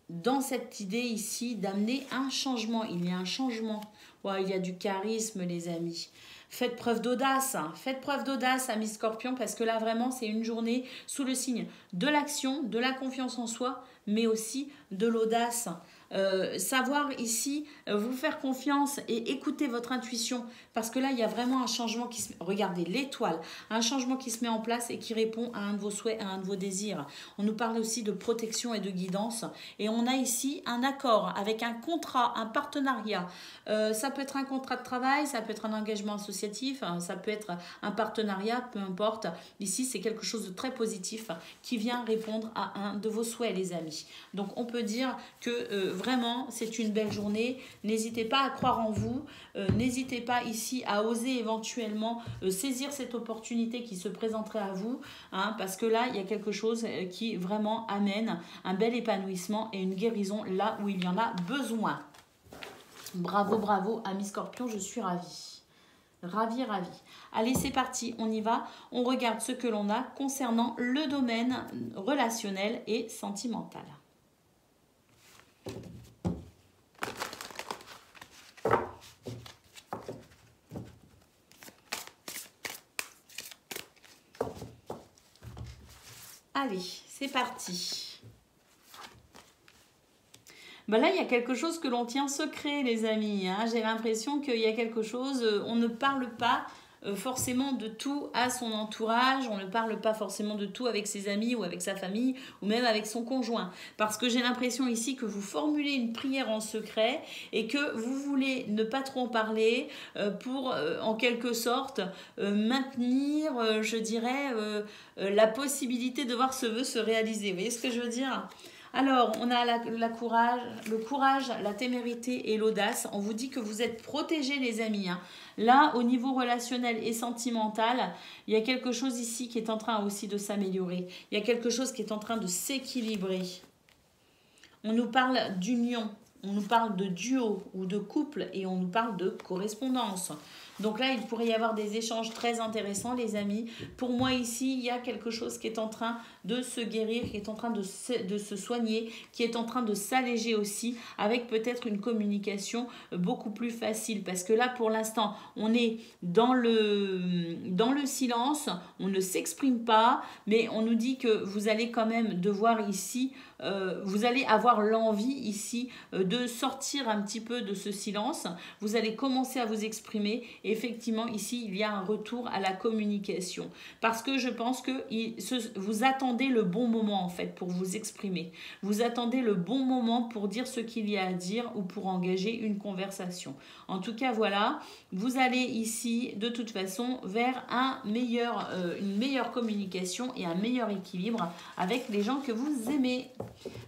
dans cette idée ici d'amener un changement. Il y a un changement. il y a du charisme, les amis. Faites preuve d'audace. Hein. Faites preuve d'audace, amis scorpion, parce que là, vraiment, c'est une journée sous le signe de l'action, de la confiance en soi, mais aussi de l'audace. Euh, savoir ici euh, vous faire confiance et écouter votre intuition. Parce que là il y a vraiment un changement qui se regardez l'étoile un changement qui se met en place et qui répond à un de vos souhaits à un de vos désirs. On nous parle aussi de protection et de guidance. Et on a ici un accord avec un contrat un partenariat. Euh, ça peut être un contrat de travail ça peut être un engagement associatif hein, ça peut être un partenariat peu importe. Ici c'est quelque chose de très positif qui vient répondre à un de vos souhaits les amis. Donc on peut dire que vraiment, c'est une belle journée. N'hésitez pas à croire en vous. Euh, n'hésitez pas ici à oser éventuellement euh, saisir cette opportunité qui se présenterait à vous. Hein, parce que là, il y a quelque chose euh, qui vraiment amène un bel épanouissement et une guérison là où il y en a besoin. Bravo, bravo, ami scorpion, je suis ravie. Ravi, ravi. Allez, c'est parti, on y va. On regarde ce que l'on a concernant le domaine relationnel et sentimental. Allez, c'est parti. Ben là, il y a quelque chose que l'on tient secret, les amis. Hein. J'ai l'impression qu'il y a quelque chose, euh, on ne parle pas forcément de tout à son entourage, on ne parle pas forcément de tout avec ses amis ou avec sa famille ou même avec son conjoint. Parce que j'ai l'impression ici que vous formulez une prière en secret et que vous voulez ne pas trop en parler euh, pour euh, en quelque sorte maintenir, je dirais, la possibilité de voir ce vœu se réaliser. Vous voyez ce que je veux dire? Alors, on a le courage, la témérité et l'audace. On vous dit que vous êtes protégés, les amis. Hein. Là, au niveau relationnel et sentimental, il y a quelque chose ici qui est en train aussi de s'améliorer. Il y a quelque chose qui est en train de s'équilibrer. On nous parle d'union, on nous parle de duo ou de couple et on nous parle de correspondance. Donc là, il pourrait y avoir des échanges très intéressants, les amis. Pour moi, ici, il y a quelque chose qui est en train de se guérir, qui est en train de se, soigner, qui est en train de s'alléger aussi, avec peut-être une communication beaucoup plus facile. Parce que là, pour l'instant, on est dans le, dans le silence, on ne s'exprime pas, mais on nous dit que vous allez quand même devoir ici euh, vous allez avoir l'envie ici euh, de sortir un petit peu de ce silence. Vous allez commencer à vous exprimer. Effectivement, ici, il y a un retour à la communication. Parce que je pense que vous attendez le bon moment, en fait, pour vous exprimer. Vous attendez le bon moment pour dire ce qu'il y a à dire ou pour engager une conversation. En tout cas, voilà, vous allez ici, de toute façon, vers euh, une meilleure communication et un meilleur équilibre avec les gens que vous aimez.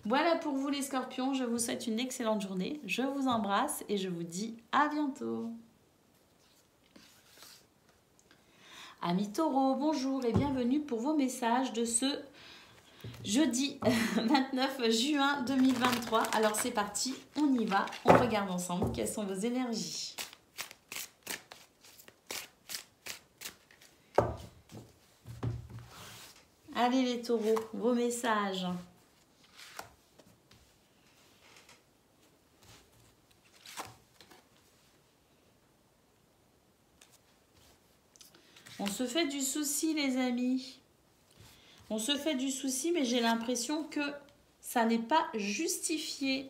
Voilà pour vous les scorpions, je vous souhaite une excellente journée, je vous embrasse et je vous dis à bientôt. Amis taureaux, bonjour et bienvenue pour vos messages de ce jeudi 29 juin 2023. Alors c'est parti, on y va, on regarde ensemble quelles sont vos énergies. Allez les taureaux, vos messages. On se fait du souci, les amis. On se fait du souci, mais j'ai l'impression que ça n'est pas justifié.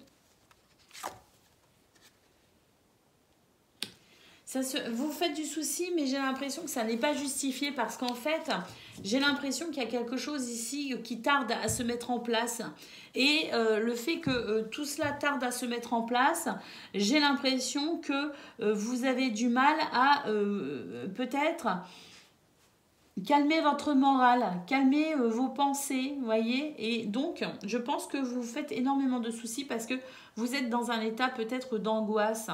Ça se, vous faites du souci, mais j'ai l'impression que ça n'est pas justifié parce qu'en fait, j'ai l'impression qu'il y a quelque chose ici qui tarde à se mettre en place. Et euh, le fait que euh, tout cela tarde à se mettre en place, j'ai l'impression que euh, vous avez du mal à peut-être calmez votre morale, calmez euh, vos pensées, voyez. Et donc, je pense que vous faites énormément de soucis parce que vous êtes dans un état peut-être d'angoisse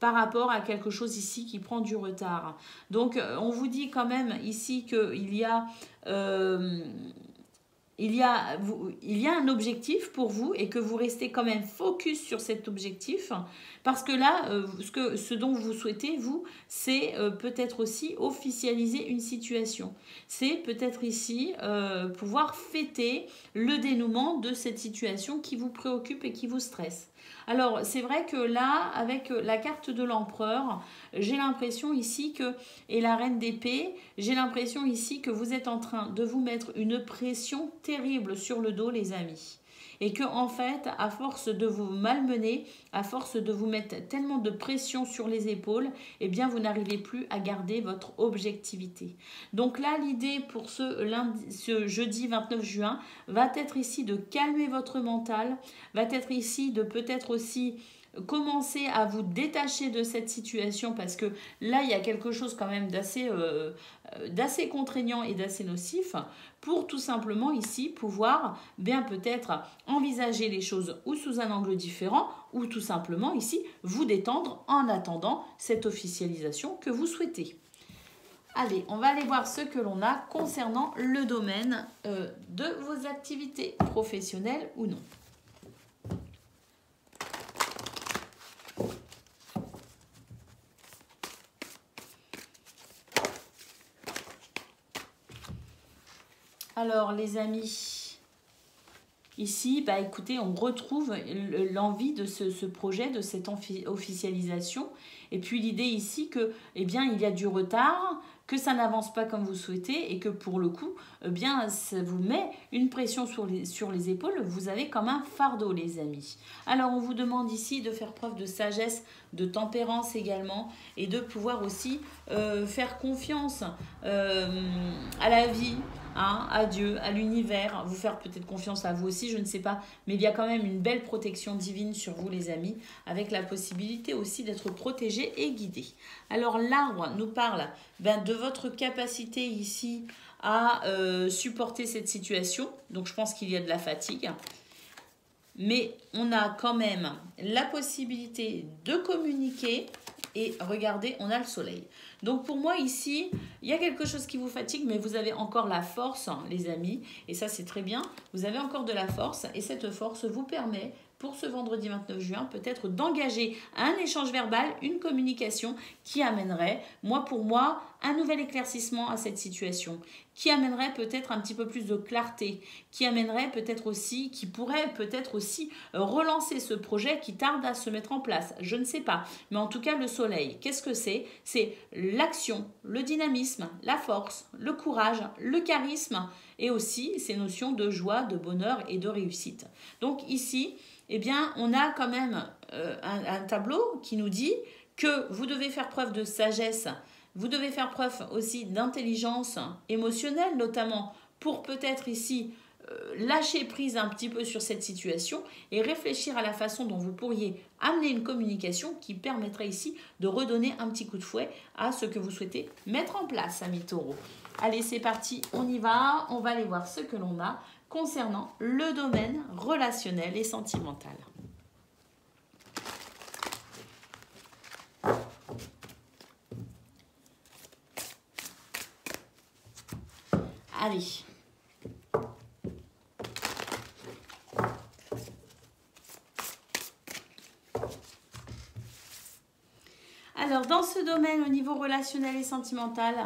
par rapport à quelque chose ici qui prend du retard. Donc, euh, on vous dit quand même ici qu'il y a... Euh, il y, a, un objectif pour vous et que vous restez quand même focus sur cet objectif parce que là, euh, ce dont vous souhaitez, vous, c'est euh, peut-être aussi officialiser une situation. C'est peut-être ici euh, pouvoir fêter le dénouement de cette situation qui vous préoccupe et qui vous stresse. Alors, c'est vrai que là, avec la carte de l'empereur, j'ai l'impression ici que, et la reine d'épée, j'ai l'impression ici que vous êtes en train de vous mettre une pression terrible sur le dos, les amis et que en fait, à force de vous malmener, à force de vous mettre tellement de pression sur les épaules, eh bien vous n'arrivez plus à garder votre objectivité. Donc là, l'idée pour ce, lundi, ce jeudi 29 juin va être ici de calmer votre mental, va être ici de peut-être aussi commencer à vous détacher de cette situation parce que là, il y a quelque chose quand même d'assez euh, d'assez contraignant et d'assez nocif pour tout simplement ici pouvoir bien peut-être envisager les choses ou sous un angle différent ou tout simplement ici vous détendre en attendant cette officialisation que vous souhaitez. Allez, on va aller voir ce que l'on a concernant le domaine euh, de vos activités professionnelles ou non. Alors, les amis, ici, bah, écoutez, on retrouve l'envie de ce, projet, de cette officialisation. Et puis l'idée ici que, eh bien, il y a du retard, que ça n'avance pas comme vous souhaitez et que pour le coup, eh bien, ça vous met une pression sur les, épaules. Vous avez comme un fardeau, les amis. Alors, on vous demande ici de faire preuve de sagesse, de tempérance également et de pouvoir aussi euh, faire confiance euh, à la vie, hein, à Dieu, à l'univers, vous faire peut-être confiance à vous aussi, je ne sais pas, mais il y a quand même une belle protection divine sur vous les amis, avec la possibilité aussi d'être protégé et guidé. Alors l'arbre nous parle ben, de votre capacité ici à euh, supporter cette situation, donc je pense qu'il y a de la fatigue, mais on a quand même la possibilité de communiquer et regardez, on a le soleil. Donc pour moi ici, il y a quelque chose qui vous fatigue, mais vous avez encore la force, hein, les amis, et ça c'est très bien. Vous avez encore de la force, et cette force vous permet pour ce vendredi 29 juin, peut-être d'engager un échange verbal, une communication qui amènerait, moi pour moi, un nouvel éclaircissement à cette situation, qui amènerait peut-être un petit peu plus de clarté, qui amènerait peut-être aussi, qui pourrait peut-être aussi relancer ce projet qui tarde à se mettre en place. Je ne sais pas. Mais en tout cas, le soleil, qu'est-ce que c'est? C'est l'action, le dynamisme, la force, le courage, le charisme et aussi ces notions de joie, de bonheur et de réussite. Donc ici, eh bien, on a quand même euh, un, tableau qui nous dit que vous devez faire preuve de sagesse, vous devez faire preuve aussi d'intelligence émotionnelle, notamment pour peut-être ici euh, lâcher prise un petit peu sur cette situation et réfléchir à la façon dont vous pourriez amener une communication qui permettrait ici de redonner un petit coup de fouet à ce que vous souhaitez mettre en place, amis taureau. Allez, c'est parti, on y va, on va aller voir ce que l'on a concernant le domaine relationnel et sentimental. Allez. Alors, dans ce domaine au niveau relationnel et sentimental,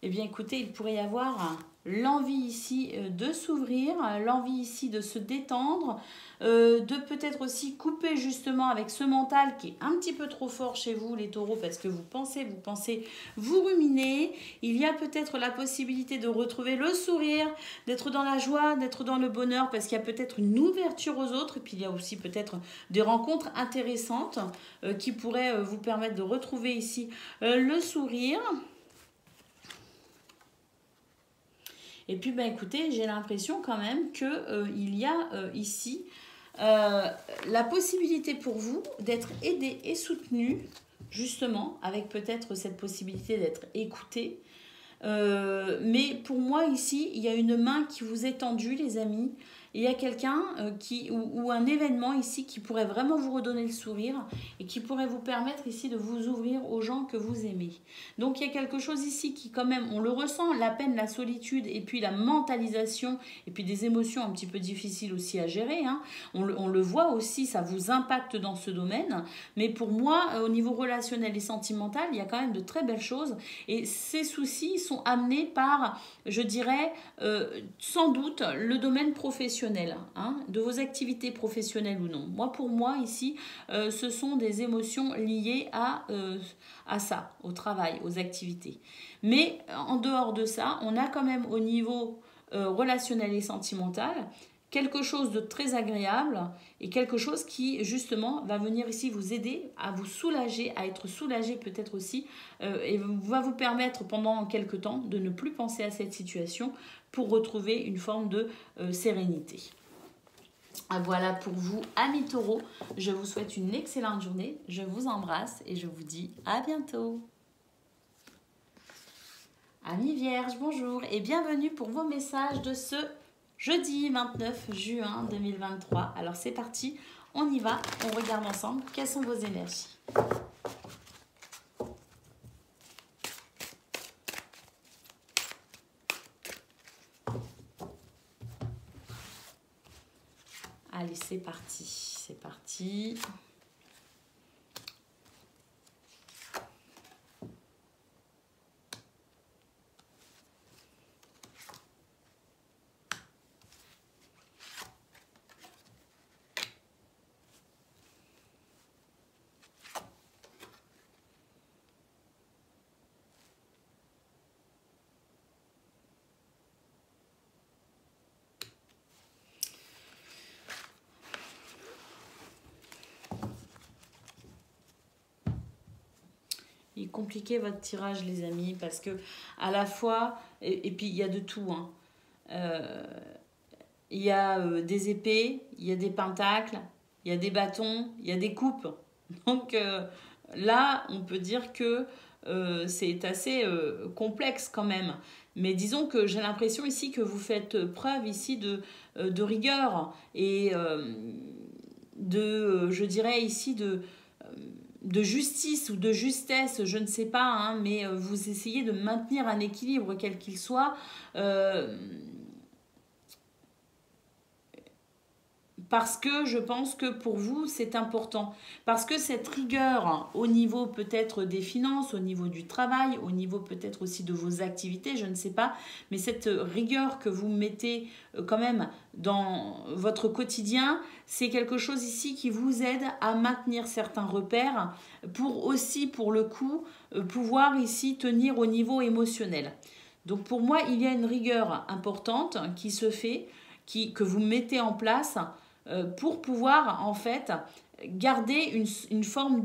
eh bien écoutez, il pourrait y avoir l'envie ici euh, de s'ouvrir, l'envie ici de se détendre, euh, de peut-être aussi couper justement avec ce mental qui est un petit peu trop fort chez vous les taureaux parce que vous pensez, vous pensez, vous ruminez. Il y a peut-être la possibilité de retrouver le sourire, d'être dans la joie, d'être dans le bonheur parce qu'il y a peut-être une ouverture aux autres et puis il y a aussi peut-être des rencontres intéressantes euh, qui pourraient vous permettre de retrouver ici le sourire. Et puis, ben, écoutez, j'ai l'impression quand même qu'il euh, y a euh, ici euh, la possibilité pour vous d'être aidé et soutenu, justement, avec peut-être cette possibilité d'être écouté. mais pour moi, ici, il y a une main qui vous est tendue, les amis. Il y a quelqu'un euh, qui ou, un événement ici qui pourrait vraiment vous redonner le sourire et qui pourrait vous permettre ici de vous ouvrir aux gens que vous aimez. Donc il y a quelque chose ici qui quand même, on le ressent, la peine, la solitude et puis la mentalisation et puis des émotions un petit peu difficiles aussi à gérer. Hein. On, le, voit aussi, ça vous impacte dans ce domaine. Mais pour moi, euh, au niveau relationnel et sentimental, il y a quand même de très belles choses et ces soucis sont amenés par, je dirais, euh, sans doute le domaine professionnel, hein, de vos activités professionnelles ou non. Moi, pour moi, ici, euh, ce sont des émotions liées euh, à ça, au travail, aux activités. Mais en dehors de ça, on a quand même au niveau relationnel et sentimental quelque chose de très agréable et quelque chose qui justement va venir ici vous aider à vous soulager, à être soulagé peut-être aussi et va vous permettre pendant quelques temps de ne plus penser à cette situation pour retrouver une forme de euh, sérénité. Ah, voilà pour vous, amis taureaux. Je vous souhaite une excellente journée. Je vous embrasse et je vous dis à bientôt. Amis vierges, bonjour et bienvenue pour vos messages de ce jeudi 29 juin 2023. Alors c'est parti, on y va, on regarde ensemble quelles sont vos énergies? Allez, c'est parti. C'est parti. Compliqué votre tirage, les amis, parce que à la fois, et, puis il y a de tout. Hein. Euh, il y a euh, des épées, il y a des pentacles, il y a des bâtons, il y a des coupes. Donc euh, là, on peut dire que c'est assez complexe quand même. Mais disons que j'ai l'impression ici que vous faites preuve ici de, de rigueur et de, je dirais ici, de de justice ou de justesse, je ne sais pas, hein, mais euh, vous essayez de maintenir un équilibre quel qu'il soit. Euh, parce que je pense que pour vous, c'est important. Parce que cette rigueur au niveau peut-être des finances, au niveau du travail, au niveau peut-être aussi de vos activités, je ne sais pas, mais cette rigueur que vous mettez euh, quand même dans votre quotidien, c'est quelque chose ici qui vous aide à maintenir certains repères pour aussi, pour le coup, euh, pouvoir ici tenir au niveau émotionnel. Donc pour moi, il y a une rigueur importante qui se fait, qui, que vous mettez en place pour pouvoir en fait garder une, forme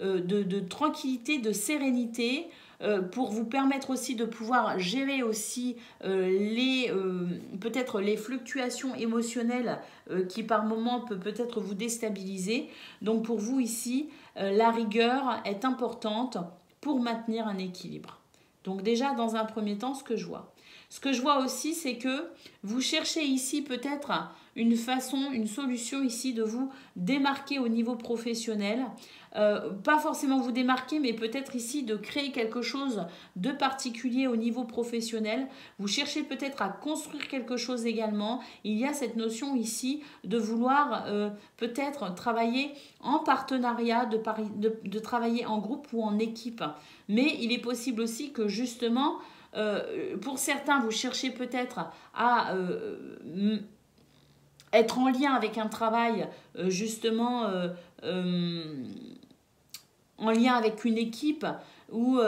euh, de, de, tranquillité, de sérénité, euh, pour vous permettre aussi de pouvoir gérer aussi les peut-être les fluctuations émotionnelles qui par moment peut peut-être vous déstabiliser. Donc pour vous ici, la rigueur est importante pour maintenir un équilibre. Donc déjà dans un premier temps, ce que je vois. Ce que je vois aussi, c'est que vous cherchez ici peut-être une façon, une solution ici de vous démarquer au niveau professionnel. Euh, pas forcément vous démarquer, mais peut-être ici de créer quelque chose de particulier au niveau professionnel. Vous cherchez peut-être à construire quelque chose également. Il y a cette notion ici de vouloir euh, peut-être travailler en partenariat, de, de, travailler en groupe ou en équipe. Mais il est possible aussi que justement, euh, pour certains, vous cherchez peut-être à être en lien avec un travail euh, justement euh, euh, en lien avec une équipe ou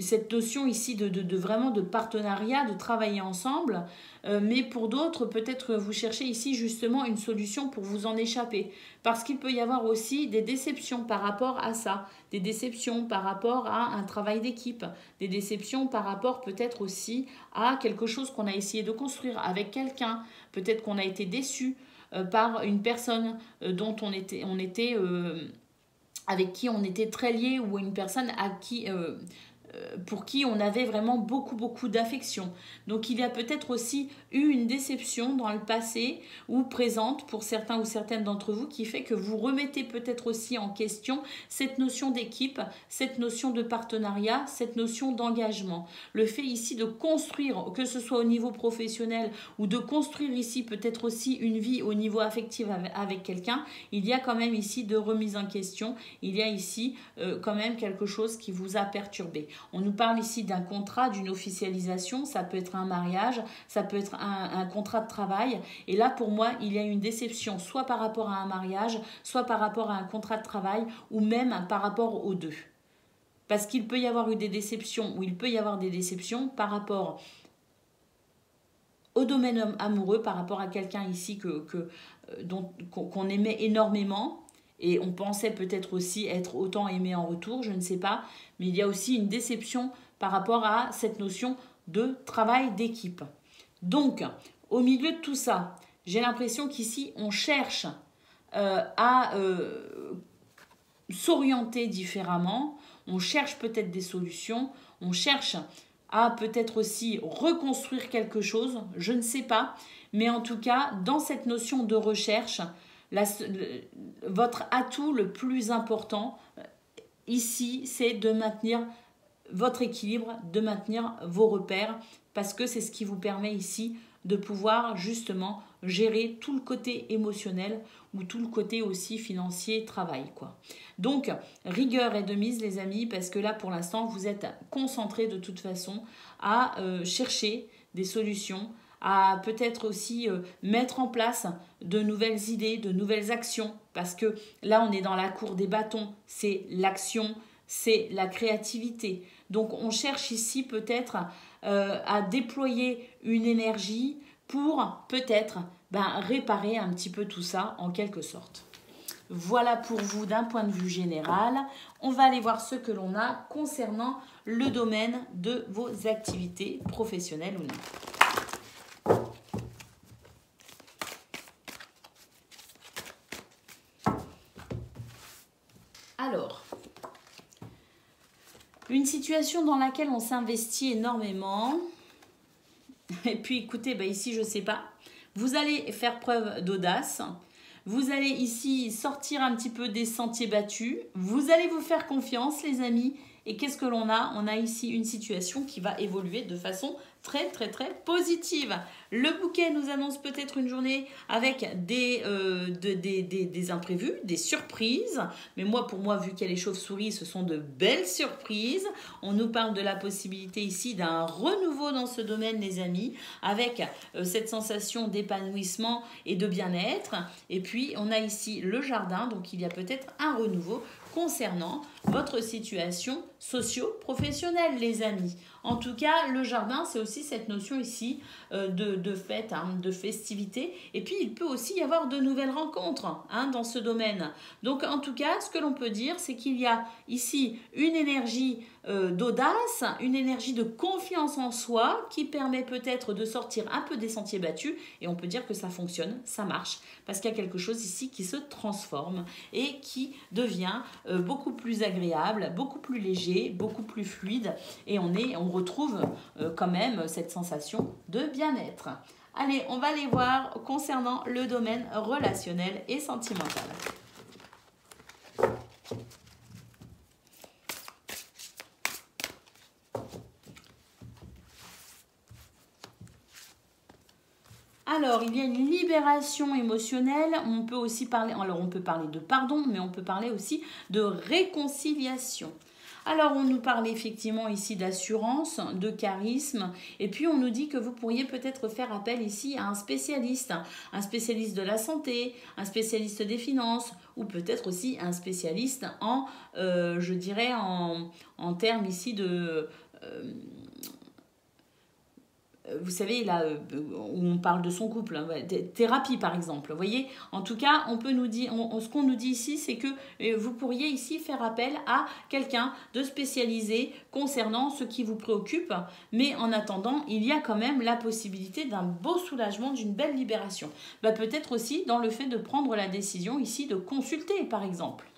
cette notion ici de, de, vraiment de partenariat, de travailler ensemble, euh, mais pour d'autres, peut-être vous cherchez ici justement une solution pour vous en échapper, parce qu'il peut y avoir aussi des déceptions par rapport à ça, des déceptions par rapport à un travail d'équipe, des déceptions par rapport peut-être aussi à quelque chose qu'on a essayé de construire avec quelqu'un, peut-être qu'on a été déçu euh, par une personne euh, dont on était, on était avec qui on était très lié ou une personne à qui pour qui on avait vraiment beaucoup, beaucoup d'affection. Donc il y a peut-être aussi eu une déception dans le passé ou présente pour certains ou certaines d'entre vous qui fait que vous remettez peut-être aussi en question cette notion d'équipe, cette notion de partenariat, cette notion d'engagement. Le fait ici de construire, que ce soit au niveau professionnel ou de construire ici peut-être aussi une vie au niveau affectif avec quelqu'un, il y a quand même ici de remise en question, il y a ici euh, quand même quelque chose qui vous a perturbé. On nous parle ici d'un contrat, d'une officialisation, ça peut être un mariage, ça peut être un, contrat de travail. Et là, pour moi, il y a une déception, soit par rapport à un mariage, soit par rapport à un contrat de travail, ou même par rapport aux deux. Parce qu'il peut y avoir eu des déceptions, ou il peut y avoir des déceptions par rapport au domaine amoureux, par rapport à quelqu'un ici que, que, euh, qu'on aimait énormément, et on pensait peut-être aussi être autant aimé en retour, je ne sais pas, mais il y a aussi une déception par rapport à cette notion de travail d'équipe. Donc, au milieu de tout ça, j'ai l'impression qu'ici, on cherche euh, à euh, s'orienter différemment, on cherche peut-être des solutions, on cherche à peut-être aussi reconstruire quelque chose, je ne sais pas, mais en tout cas, dans cette notion de recherche, votre atout le plus important euh, ici, c'est de maintenir votre équilibre, de maintenir vos repères, parce que c'est ce qui vous permet ici de pouvoir justement gérer tout le côté émotionnel ou tout le côté aussi financier, travail quoi. Donc rigueur est de mise les amis parce que là pour l'instant vous êtes concentrés de toute façon à euh, chercher des solutions, à peut-être aussi euh, mettre en place de nouvelles idées, de nouvelles actions, parce que là on est dans la cour des bâtons, c'est l'action, c'est la créativité. Donc on cherche ici peut-être euh, à déployer une énergie pour peut-être ben, réparer un petit peu tout ça en quelque sorte. Voilà pour vous d'un point de vue général. On va aller voir ce que l'on a concernant le domaine de vos activités professionnelles ou non. Alors, une situation dans laquelle on s'investit énormément. Et puis écoutez, bah ici je ne sais pas. Vous allez faire preuve d'audace. Vous allez ici sortir un petit peu des sentiers battus. Vous allez vous faire confiance les amis. Et qu'est-ce que l'on a? On a ici une situation qui va évoluer de façon très très très positive. Le bouquet nous annonce peut-être une journée avec des, euh, des, des, imprévus, des surprises. Mais moi, pour moi, vu a les chauves-souris, ce sont de belles surprises. On nous parle de la possibilité ici d'un renouveau dans ce domaine, les amis, avec euh, cette sensation d'épanouissement et de bien-être. Et puis, on a ici le jardin, donc il y a peut-être un renouveau concernant votre situation socio-professionnelle, les amis. En tout cas, le jardin, c'est aussi cette notion ici euh, de, fête, hein, de festivité. Et puis, il peut aussi y avoir de nouvelles rencontres hein, dans ce domaine. Donc, en tout cas, ce que l'on peut dire, c'est qu'il y a ici une énergie euh, d'audace, une énergie de confiance en soi qui permet peut-être de sortir un peu des sentiers battus. Et on peut dire que ça fonctionne, ça marche, parce qu'il y a quelque chose ici qui se transforme et qui devient euh, beaucoup plus agréable, beaucoup plus léger, beaucoup plus fluide. Et on, est, on retrouve euh, quand même cette sensation de bien-être. Allez, on va aller voir concernant le domaine relationnel et sentimental. Alors, il y a une libération émotionnelle. On peut aussi parler, alors on peut parler de pardon, mais on peut parler aussi de réconciliation. Alors, on nous parle effectivement ici d'assurance, de charisme, et puis on nous dit que vous pourriez peut-être faire appel ici à un spécialiste, un spécialiste de la santé, un spécialiste des finances, ou peut-être aussi un spécialiste en, euh, je dirais, en, termes ici de... Euh, vous savez, là, euh, où on parle de son couple, hein, thérapie par exemple. Vous voyez, en tout cas, on peut nous dire, ce qu'on nous dit ici, c'est que euh, vous pourriez ici faire appel à quelqu'un de spécialisé concernant ce qui vous préoccupe, mais en attendant, il y a quand même la possibilité d'un beau soulagement, d'une belle libération. Bah, Peut-être aussi dans le fait de prendre la décision ici de consulter, par exemple.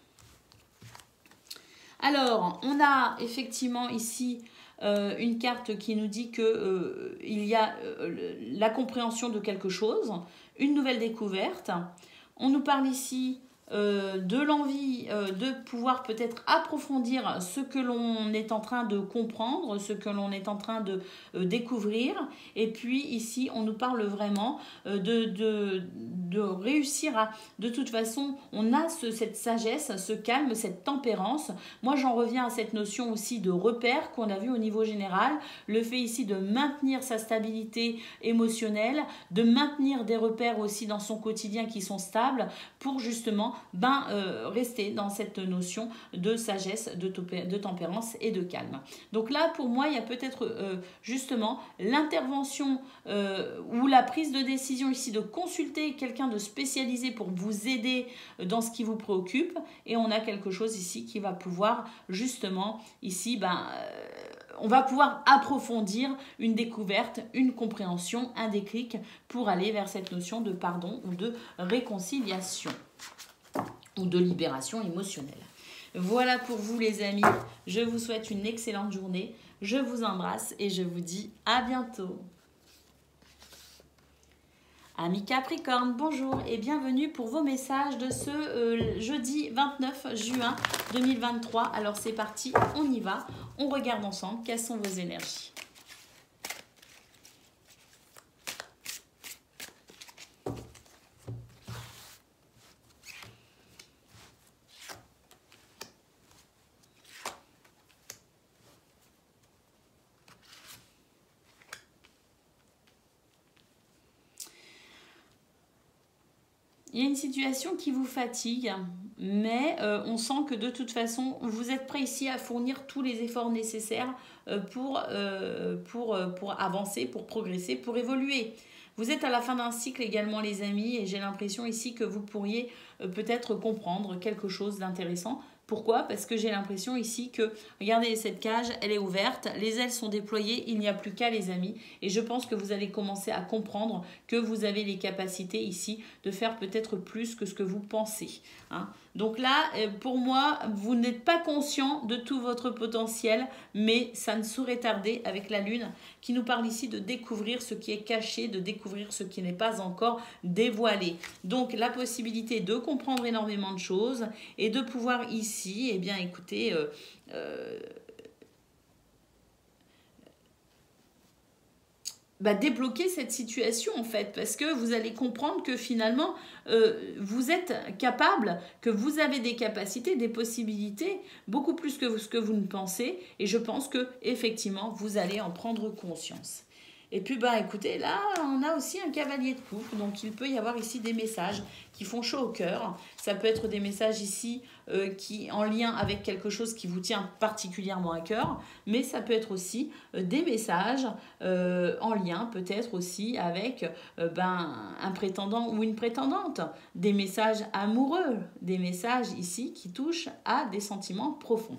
Alors, on a effectivement ici euh, une carte qui nous dit qu'il euh, il y a euh, la compréhension de quelque chose, une nouvelle découverte. On nous parle ici euh, de l'envie euh, de pouvoir peut-être approfondir ce que l'on est en train de comprendre, ce que l'on est en train de euh, découvrir. Et puis ici, on nous parle vraiment de, de, de, réussir à... De toute façon, on a ce, cette sagesse, ce calme, cette tempérance. Moi, j'en reviens à cette notion aussi de repère qu'on a vu au niveau général. Le fait ici de maintenir sa stabilité émotionnelle, de maintenir des repères aussi dans son quotidien qui sont stables pour justement ben, euh, rester dans cette notion de sagesse, de, tempérance et de calme. Donc là, pour moi, il y a peut-être euh, justement l'intervention euh, ou la prise de décision ici de consulter quelqu'un de spécialisé pour vous aider dans ce qui vous préoccupe. Et on a quelque chose ici qui va pouvoir justement ici, ben, on va pouvoir approfondir une découverte, une compréhension, un déclic pour aller vers cette notion de pardon ou de réconciliation ou de libération émotionnelle. Voilà pour vous les amis. Je vous souhaite une excellente journée. Je vous embrasse et je vous dis à bientôt. Amis Capricorne, bonjour et bienvenue pour vos messages de ce euh, jeudi 29 juin 2023. Alors c'est parti, on y va. On regarde ensemble quelles sont vos énergies. Il y a une situation qui vous fatigue, mais euh, on sent que de toute façon, vous êtes prêt ici à fournir tous les efforts nécessaires euh, euh, pour avancer, pour progresser, pour évoluer. Vous êtes à la fin d'un cycle également les amis et j'ai l'impression ici que vous pourriez peut-être comprendre quelque chose d'intéressant pourquoi? Parce que j'ai l'impression ici que, regardez, cette cage, elle est ouverte, les ailes sont déployées, il n'y a plus qu'à les amis. Et je pense que vous allez commencer à comprendre que vous avez les capacités ici de faire peut-être plus que ce que vous pensez. Hein. Donc là, euh, pour moi, vous n'êtes pas conscient de tout votre potentiel, mais ça ne saurait tarder avec la Lune qui nous parle ici de découvrir ce qui est caché, de découvrir ce qui n'est pas encore dévoilé. Donc la possibilité de comprendre énormément de choses et de pouvoir ici, eh bien écoutez, euh, euh, bah, débloquer cette situation en fait parce que vous allez comprendre que finalement euh, vous êtes capable, que vous avez des capacités, des possibilités beaucoup plus que ce que vous ne pensez et je pense que effectivement vous allez en prendre conscience. Et puis, bah, écoutez, là, on a aussi un cavalier de coupe. Donc, il peut y avoir ici des messages qui font chaud au cœur. Ça peut être des messages ici euh, qui en lien avec quelque chose qui vous tient particulièrement à cœur. Mais ça peut être aussi euh, des messages euh, en lien peut-être aussi avec ben, un prétendant ou une prétendante. Des messages amoureux. Des messages ici qui touchent à des sentiments profonds.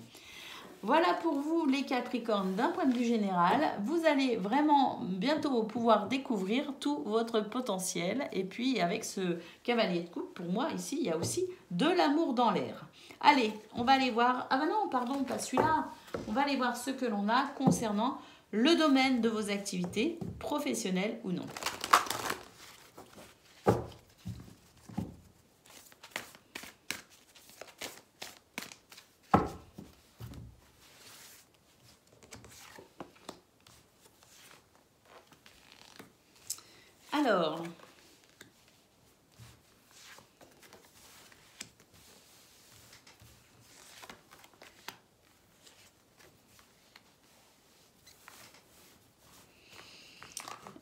Voilà pour vous les Capricornes d'un point de vue général. Vous allez vraiment bientôt pouvoir découvrir tout votre potentiel. Et puis avec ce cavalier de coupe, pour moi ici, il y a aussi de l'amour dans l'air. Allez, on va aller voir... Ah ben non, pardon, pas celui-là. On va aller voir ce que l'on a concernant le domaine de vos activités, professionnelles ou non. Alors,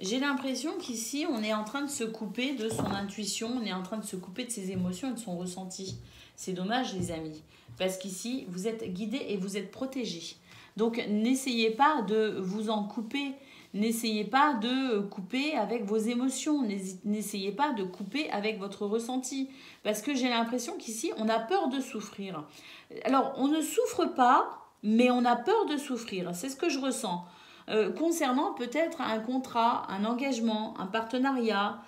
j'ai l'impression qu'ici, on est en train de se couper de son intuition, on est en train de se couper de ses émotions et de son ressenti. C'est dommage, les amis, parce qu'ici, vous êtes guidé et vous êtes protégé. Donc, n'essayez pas de vous en couper N'essayez pas de couper avec vos émotions, n'essayez pas de couper avec votre ressenti, parce que j'ai l'impression qu'ici, on a peur de souffrir. Alors, on ne souffre pas, mais on a peur de souffrir, c'est ce que je ressens. Euh, concernant peut-être un contrat, un engagement, un partenariat,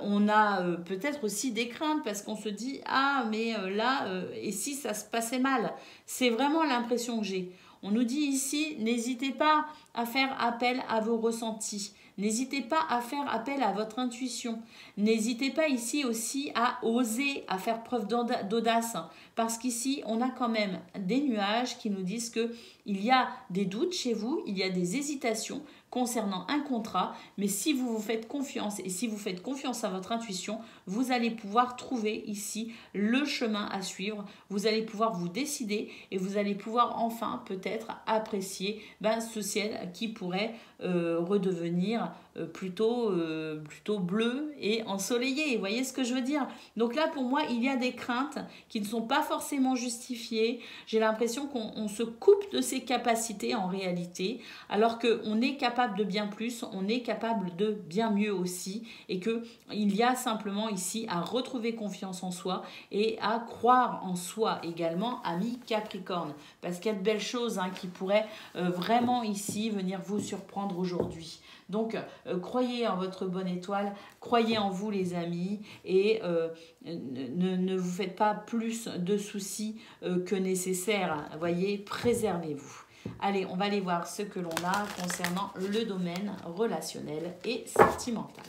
on a peut-être aussi des craintes parce qu'on se dit ah mais là et si ça se passait mal? C'est vraiment l'impression que j'ai. On nous dit ici n'hésitez pas à faire appel à vos ressentis N'hésitez pas à faire appel à votre intuition. N'hésitez pas ici aussi à oser, à faire preuve d'audace, parce qu'ici, on a quand même des nuages qui nous disent que il y a des doutes chez vous, il y a des hésitations, concernant un contrat, mais si vous vous faites confiance et si vous faites confiance à votre intuition, vous allez pouvoir trouver ici le chemin à suivre, vous allez pouvoir vous décider et vous allez pouvoir enfin peut-être apprécier ben, ce ciel qui pourrait euh, redevenir euh, plutôt, euh, plutôt bleu et ensoleillé. Vous voyez ce que je veux dire? Donc là, pour moi, il y a des craintes qui ne sont pas forcément justifiées. J'ai l'impression qu'on se coupe de ses capacités en réalité, alors qu'on est capable de bien plus, on est capable de bien mieux aussi, et que il y a simplement ici à retrouver confiance en soi et à croire en soi également, ami Capricorne, parce qu'il y a de belles choses hein, qui pourraient vraiment ici venir vous surprendre aujourd'hui. Donc, euh, croyez en votre bonne étoile, croyez en vous les amis et euh, ne, vous faites pas plus de soucis euh, que nécessaire. Voyez, préservez-vous. Allez, on va aller voir ce que l'on a concernant le domaine relationnel et sentimental.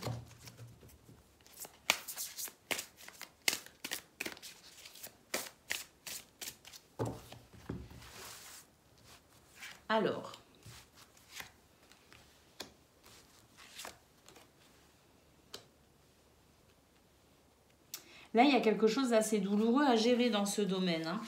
Alors, Là, il y a quelque chose d'assez douloureux à gérer dans ce domaine. Hein.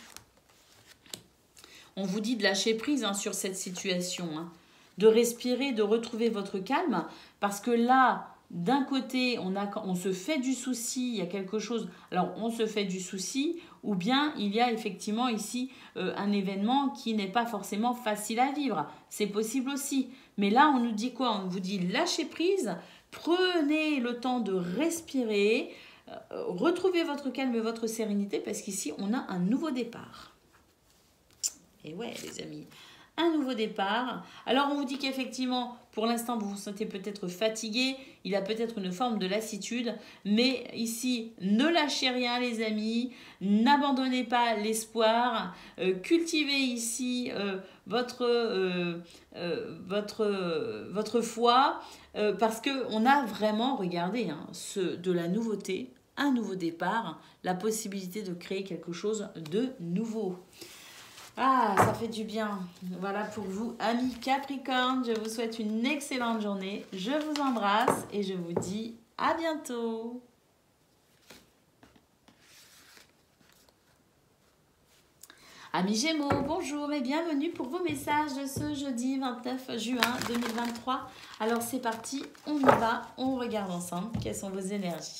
On vous dit de lâcher prise hein, sur cette situation, hein. de respirer, de retrouver votre calme, parce que là, d'un côté, on, se fait du souci, il y a quelque chose, alors on se fait du souci, ou bien il y a effectivement ici euh, un événement qui n'est pas forcément facile à vivre. C'est possible aussi. Mais là, on nous dit quoi? On vous dit lâcher prise, prenez le temps de respirer, retrouvez votre calme et votre sérénité parce qu'ici, on a un nouveau départ. Et ouais, les amis, un nouveau départ. Alors, on vous dit qu'effectivement, pour l'instant, vous vous sentez peut-être fatigué, il a peut-être une forme de lassitude, mais ici, ne lâchez rien, les amis, n'abandonnez pas l'espoir, euh, cultivez ici euh, votre, foi, parce qu'on a vraiment, regardé, hein, de la nouveauté un nouveau départ, la possibilité de créer quelque chose de nouveau. Ah, ça fait du bien. Voilà pour vous, amis Capricorne. Je vous souhaite une excellente journée. Je vous embrasse et je vous dis à bientôt. Amis Gémeaux, bonjour et bienvenue pour vos messages de ce jeudi 29 juin 2023. Alors c'est parti, on y va, on regarde ensemble quelles sont vos énergies?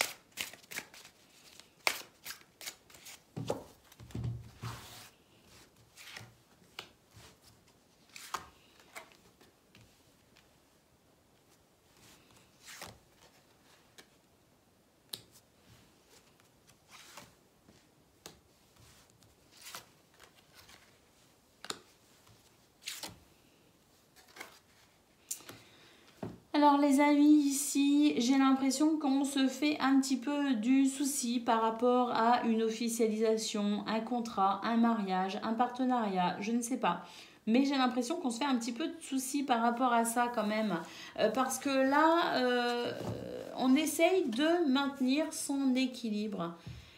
Alors les amis, ici, j'ai l'impression qu'on se fait un petit peu du souci par rapport à une officialisation, un contrat, un mariage, un partenariat, je ne sais pas. Mais j'ai l'impression qu'on se fait un petit peu de souci par rapport à ça quand même. Euh, parce que là, euh, on essaye de maintenir son équilibre.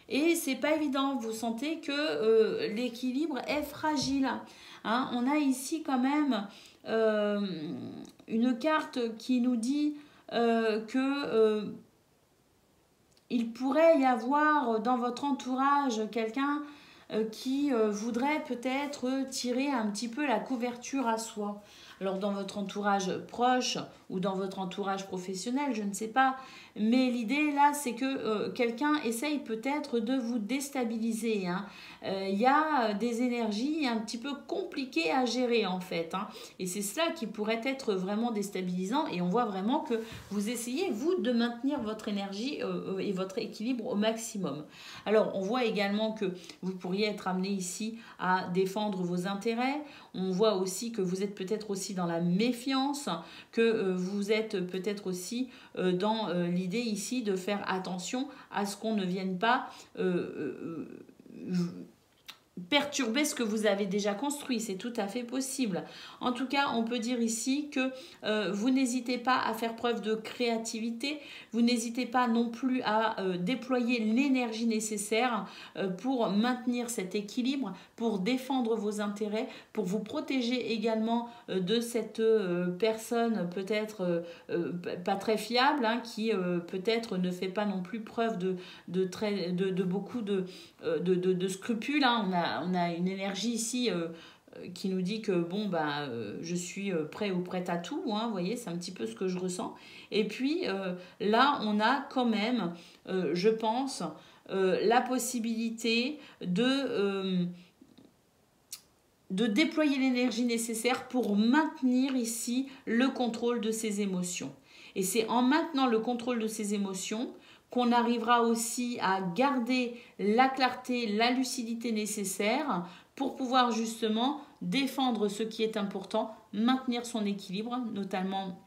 Et c'est pas évident. Vous sentez que euh, l'équilibre est fragile. Hein. On a ici quand même une carte qui nous dit euh, que euh, il pourrait y avoir dans votre entourage quelqu'un euh, qui voudrait peut-être tirer un petit peu la couverture à soi. Alors dans votre entourage proche ou dans votre entourage professionnel, je ne sais pas, mais l'idée là, c'est que quelqu'un essaye peut-être de vous déstabiliser. Hein. Euh, il y a euh, des énergies un petit peu compliquées à gérer en fait. Hein. Et c'est cela qui pourrait être vraiment déstabilisant. Et on voit vraiment que vous essayez, vous, de maintenir votre énergie euh, et votre équilibre au maximum. Alors, on voit également que vous pourriez être amené ici à défendre vos intérêts. On voit aussi que vous êtes peut-être aussi dans la méfiance, que vous êtes peut-être aussi dans l'idée l'idée ici de faire attention à ce qu'on ne vienne pas perturber ce que vous avez déjà construit, c'est tout à fait possible. En tout cas, on peut dire ici que euh, vous n'hésitez pas à faire preuve de créativité, vous n'hésitez pas non plus à euh, déployer l'énergie nécessaire euh, pour maintenir cet équilibre, pour défendre vos intérêts, pour vous protéger également de cette personne peut-être pas très fiable, hein, qui peut-être ne fait pas non plus preuve de, de, très, de, beaucoup de, de, scrupules. Hein. On a une énergie ici euh, euh, qui nous dit que bon bah euh, je suis prêt ou prête à tout hein, vous voyez c'est un petit peu ce que je ressens et puis là on a quand même je pense la possibilité de de déployer l'énergie nécessaire pour maintenir ici le contrôle de ses émotions et c'est en maintenant le contrôle de ses émotions qu'on arrivera aussi à garder la clarté, la lucidité nécessaire pour pouvoir justement défendre ce qui est important, maintenir son équilibre, notamment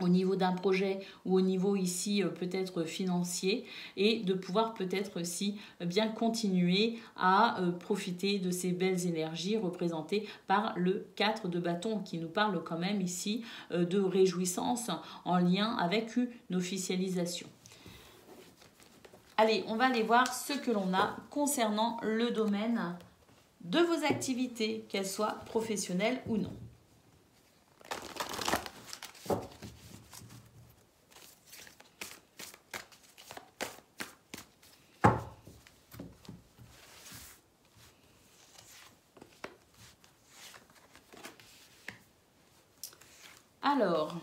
au niveau d'un projet ou au niveau ici euh, peut-être financier et de pouvoir peut-être aussi euh, bien continuer à euh, profiter de ces belles énergies représentées par le 4 de bâton qui nous parle quand même ici de réjouissance en lien avec une officialisation. Allez, on va aller voir ce que l'on a concernant le domaine de vos activités, qu'elles soient professionnelles ou non. Alors,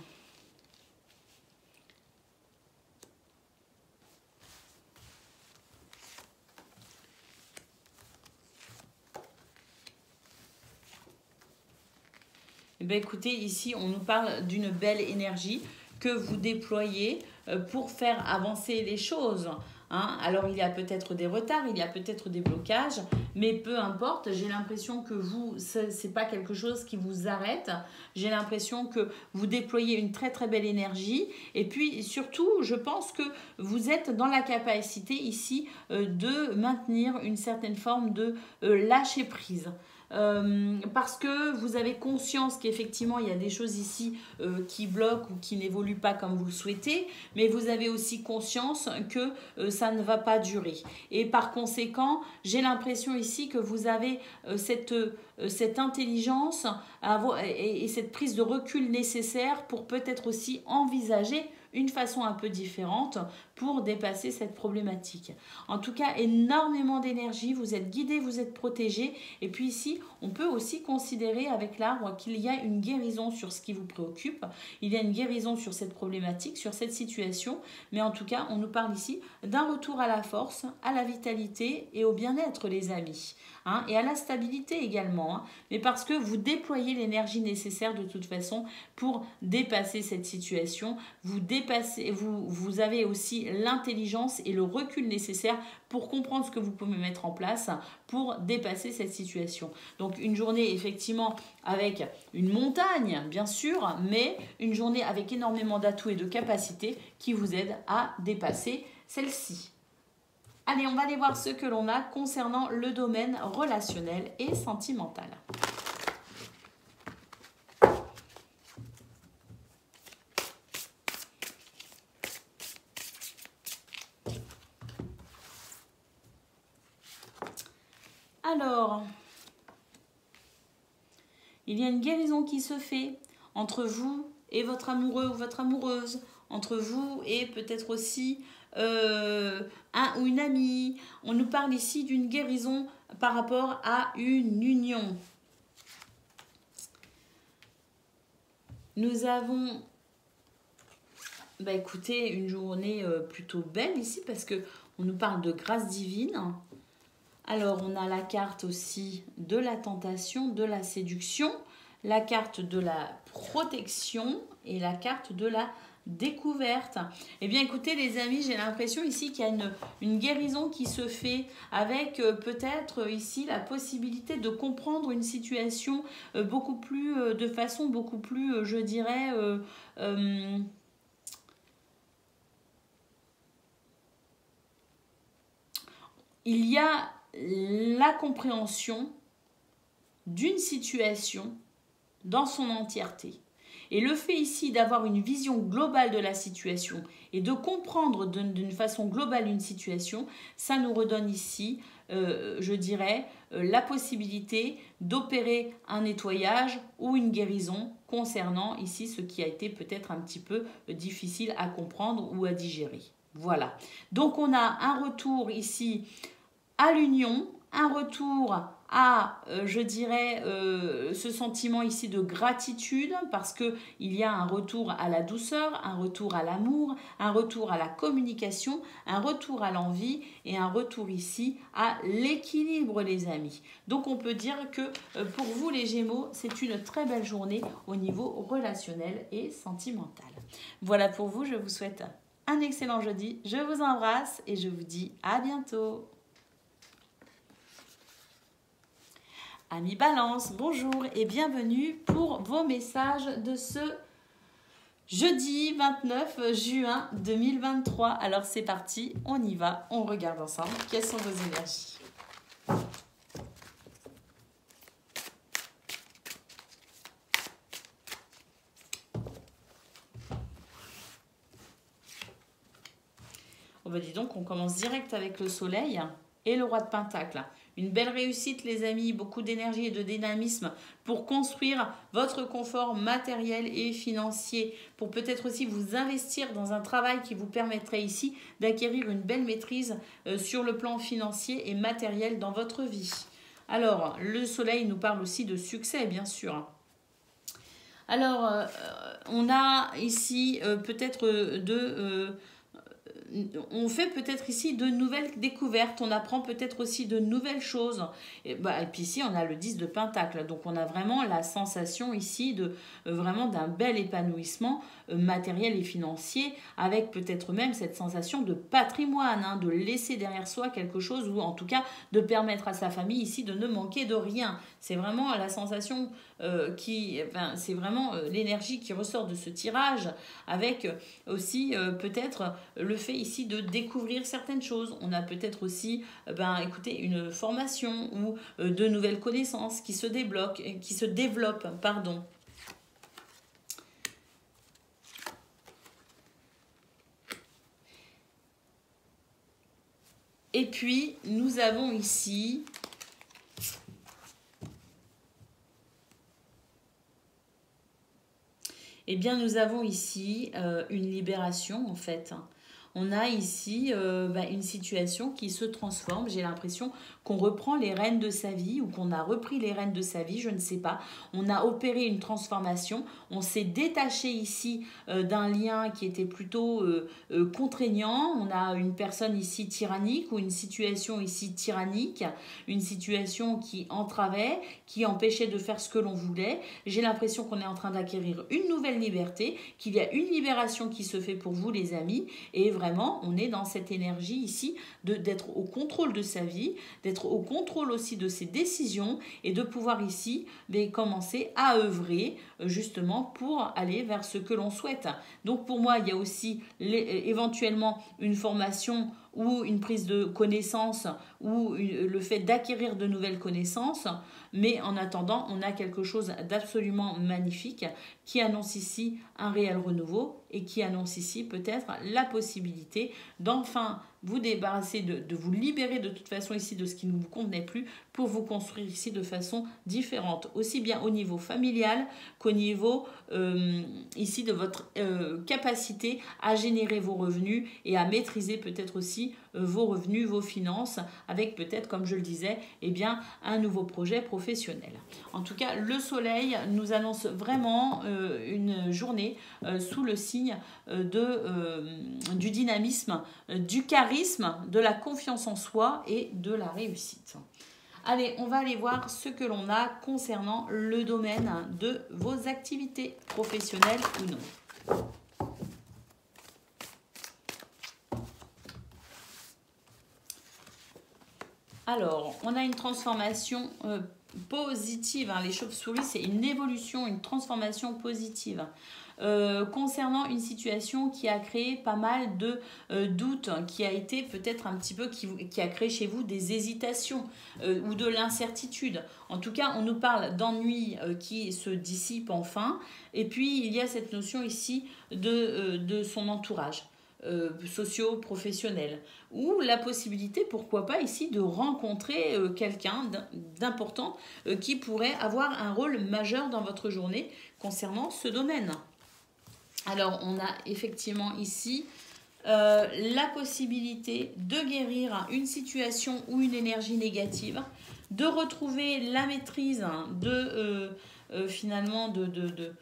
ben, écoutez, ici, on nous parle d'une belle énergie que vous déployez euh, pour faire avancer les choses. Hein. Alors il y a peut-être des retards, il y a peut-être des blocages, mais peu importe, j'ai l'impression que vous, ce n'est pas quelque chose qui vous arrête. J'ai l'impression que vous déployez une très très belle énergie. Et puis surtout, je pense que vous êtes dans la capacité ici euh, de maintenir une certaine forme de euh, lâcher prise. Euh, parce que vous avez conscience qu'effectivement il y a des choses ici euh, qui bloquent ou qui n'évoluent pas comme vous le souhaitez, mais vous avez aussi conscience que euh, ça ne va pas durer. Et par conséquent, j'ai l'impression ici que vous avez cette, cette intelligence et cette prise de recul nécessaire pour peut-être aussi envisager une façon un peu différente pour dépasser cette problématique. En tout cas, énormément d'énergie, vous êtes guidé, vous êtes protégé. Et puis ici, on peut aussi considérer avec l'arbre qu'il y a une guérison sur ce qui vous préoccupe. Il y a une guérison sur cette problématique, sur cette situation. Mais en tout cas, on nous parle ici d'un retour à la force, à la vitalité et au bien-être, les amis. Hein, et à la stabilité également. Hein. mais parce que vous déployez l'énergie nécessaire de toute façon pour dépasser cette situation. Vous, dépassez, vous, vous avez aussi l'intelligence et le recul nécessaire pour comprendre ce que vous pouvez mettre en place pour dépasser cette situation. Donc une journée effectivement avec une montagne, bien sûr, mais une journée avec énormément d'atouts et de capacités qui vous aident à dépasser celle-ci. Allez, on va aller voir ce que l'on a concernant le domaine relationnel et sentimental. Alors, il y a une guérison qui se fait entre vous et votre amoureux ou votre amoureuse, entre vous et peut-être aussi euh, un ou une amie. On nous parle ici d'une guérison par rapport à une union. Nous avons, bah écoutez, une journée euh, plutôt belle ici parce que on nous parle de grâce divine. Alors on a la carte aussi de la tentation, de la séduction, la carte de la protection et la carte de la découverte. Eh bien écoutez les amis, j'ai l'impression ici qu'il y a une, guérison qui se fait avec euh, peut-être euh, ici la possibilité de comprendre une situation euh, beaucoup plus de façon beaucoup plus je dirais il y a la compréhension d'une situation dans son entièreté. Et le fait ici d'avoir une vision globale de la situation et de comprendre d'une façon globale une situation, ça nous redonne ici, euh, je dirais, euh, la possibilité d'opérer un nettoyage ou une guérison concernant ici ce qui a été peut-être un petit peu difficile à comprendre ou à digérer. Voilà. Donc on a un retour ici l'union, un retour à, euh, je dirais, euh, ce sentiment ici de gratitude parce que il y a un retour à la douceur, un retour à l'amour, un retour à la communication, un retour à l'envie et un retour ici à l'équilibre, les amis. Donc on peut dire que euh, pour vous les Gémeaux, c'est une très belle journée au niveau relationnel et sentimental. Voilà pour vous, je vous souhaite un excellent jeudi. Je vous embrasse et je vous dis à bientôt. Amis Balance, bonjour et bienvenue pour vos messages de ce jeudi 29 juin 2023. Alors c'est parti, on y va, on regarde ensemble quelles sont vos énergies? On va dire donc on commence direct avec le soleil et le roi de Pentacle. Une belle réussite les amis, beaucoup d'énergie et de dynamisme pour construire votre confort matériel et financier, pour peut-être aussi vous investir dans un travail qui vous permettrait ici d'acquérir une belle maîtrise euh, sur le plan financier et matériel dans votre vie. Alors, le soleil nous parle aussi de succès, bien sûr. Alors, euh, on a ici euh, peut-être de on fait peut-être ici de nouvelles découvertes, on apprend peut-être aussi de nouvelles choses. Et, bah, puis ici, on a le 10 de Pentacle, donc on a vraiment la sensation ici de euh, vraiment d'un bel épanouissement euh, matériel et financier, avec peut-être même cette sensation de patrimoine, hein, de laisser derrière soi quelque chose, ou en tout cas de permettre à sa famille ici de ne manquer de rien. C'est vraiment la sensation euh, qui, enfin, c'est vraiment l'énergie qui ressort de ce tirage, avec aussi peut-être le fait ici de découvrir certaines choses. On a peut-être aussi, euh, ben, écoutez, une formation ou euh, de nouvelles connaissances qui se débloquent, qui se développent, pardon. Et puis, nous avons ici eh bien, nous avons ici euh, une libération, en fait on a ici euh, bah, une situation qui se transforme. J'ai l'impression qu'on reprend les rênes de sa vie ou qu'on a repris les rênes de sa vie, je ne sais pas. On a opéré une transformation, on s'est détaché ici euh, d'un lien qui était plutôt euh, contraignant. On a une personne ici tyrannique ou une situation ici tyrannique, une situation qui entravait, qui empêchait de faire ce que l'on voulait. J'ai l'impression qu'on est en train d'acquérir une nouvelle liberté, qu'il y a une libération qui se fait pour vous les amis et on est dans cette énergie ici d'être au contrôle de sa vie, d'être au contrôle aussi de ses décisions et de pouvoir ici ben, commencer à œuvrer euh, justement pour aller vers ce que l'on souhaite. Donc pour moi, il y a aussi éventuellement une formation ou une prise de connaissance ou le fait d'acquérir de nouvelles connaissances. Mais en attendant, on a quelque chose d'absolument magnifique qui annonce ici un réel renouveau et qui annonce ici peut-être la possibilité d'enfin vous débarrasser, de, vous libérer de toute façon ici de ce qui ne vous convenait plus pour vous construire ici de façon différente, aussi bien au niveau familial qu'au niveau euh, ici de votre euh, capacité à générer vos revenus et à maîtriser peut-être aussi vos revenus, vos finances, avec peut-être, comme je le disais, eh bien, un nouveau projet professionnel. En tout cas, le soleil nous annonce vraiment une journée sous le signe de, du dynamisme, du charisme, de la confiance en soi et de la réussite. Allez, on va aller voir ce que l'on a concernant le domaine de vos activités professionnelles ou non. Alors, on a une transformation euh, positive. Hein. Les chauves-souris, c'est une évolution, une transformation positive. euh, concernant une situation qui a créé pas mal de euh, doutes, qui a été peut-être un petit peu, qui, a créé chez vous des hésitations ou de l'incertitude. En tout cas, on nous parle d'ennui qui se dissipe enfin. Et puis, il y a cette notion ici de son entourage. Euh, socio-professionnels, ou la possibilité, pourquoi pas ici, de rencontrer euh, quelqu'un d'important euh, qui pourrait avoir un rôle majeur dans votre journée concernant ce domaine. Alors, on a effectivement ici la possibilité de guérir une situation ou une énergie négative, de retrouver la maîtrise de finalement de,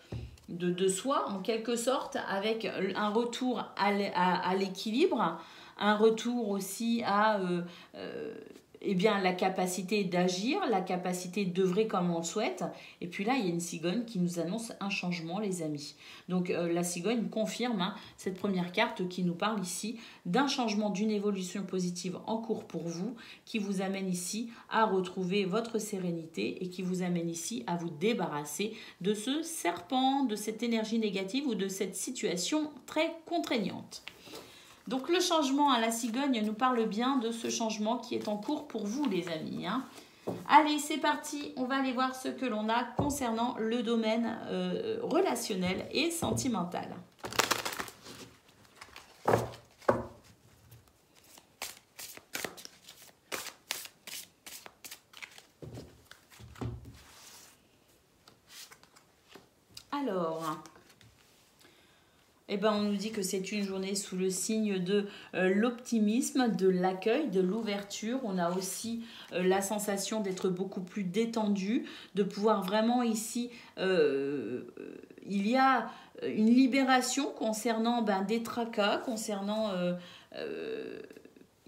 soi, en quelque sorte, avec un retour à l'équilibre, un retour aussi à euh, euh, eh bien, la capacité d'agir, la capacité d'œuvrer comme on le souhaite. Et puis là, il y a une cigogne qui nous annonce un changement, les amis. Donc euh, la cigogne confirme hein, cette première carte qui nous parle ici d'un changement, d'une évolution positive en cours pour vous, qui vous amène ici à retrouver votre sérénité et qui vous amène ici à vous débarrasser de ce serpent, de cette énergie négative ou de cette situation très contraignante. Donc le changement à la cigogne nous parle bien de ce changement qui est en cours pour vous les amis. Hein. Allez, c'est parti, on va aller voir ce que l'on a concernant le domaine euh, relationnel et sentimental. Alors, eh ben, on nous dit que c'est une journée sous le signe de euh, l'optimisme, de l'accueil, de l'ouverture. On a aussi euh, la sensation d'être beaucoup plus détendu, de pouvoir vraiment ici, euh, il y a une libération concernant ben, des tracas, concernant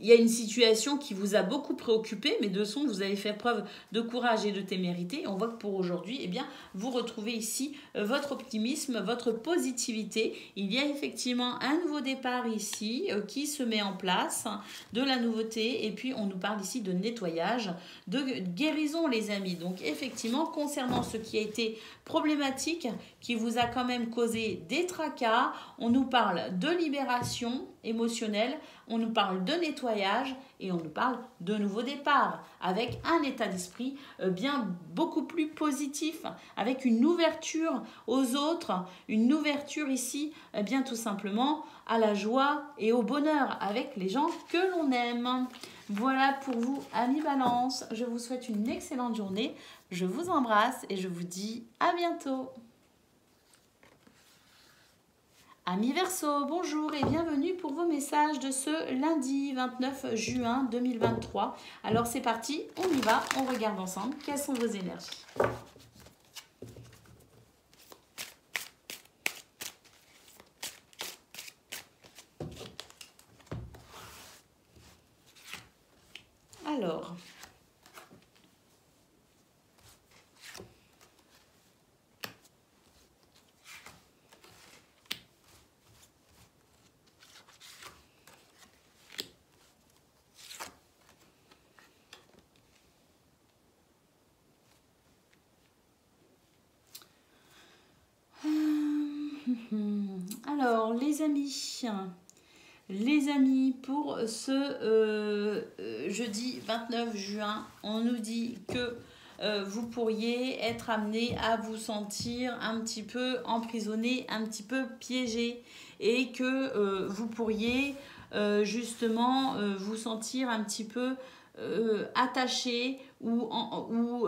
il y a une situation qui vous a beaucoup préoccupé, mais de son, vous avez fait preuve de courage et de témérité. on voit que pour aujourd'hui, eh bien, vous retrouvez ici euh, votre optimisme, votre positivité. Il y a effectivement un nouveau départ ici euh, qui se met en place, de la nouveauté. Et puis, on nous parle ici de nettoyage, de guérison, les amis. Donc, effectivement, concernant ce qui a été problématique, qui vous a quand même causé des tracas, on nous parle de libération on nous parle de nettoyage et on nous parle de nouveau départ, avec un état d'esprit euh, bien beaucoup plus positif, avec une ouverture aux autres, une ouverture ici, eh bien tout simplement à la joie et au bonheur avec les gens que l'on aime. Voilà pour vous, amis Balance. Je vous souhaite une excellente journée. Je vous embrasse et je vous dis à bientôt. Amis Verseau, bonjour et bienvenue pour vos messages de ce lundi 29 juin 2023. Alors c'est parti, on y va, on regarde ensemble quelles sont vos énergies? Alors, Alors, les amis, les amis, pour ce euh, euh, jeudi 29 juin, on nous dit que euh, vous pourriez être amené à vous sentir un petit peu emprisonné, un petit peu piégé et que vous pourriez justement vous sentir un petit peu attaché ou, ou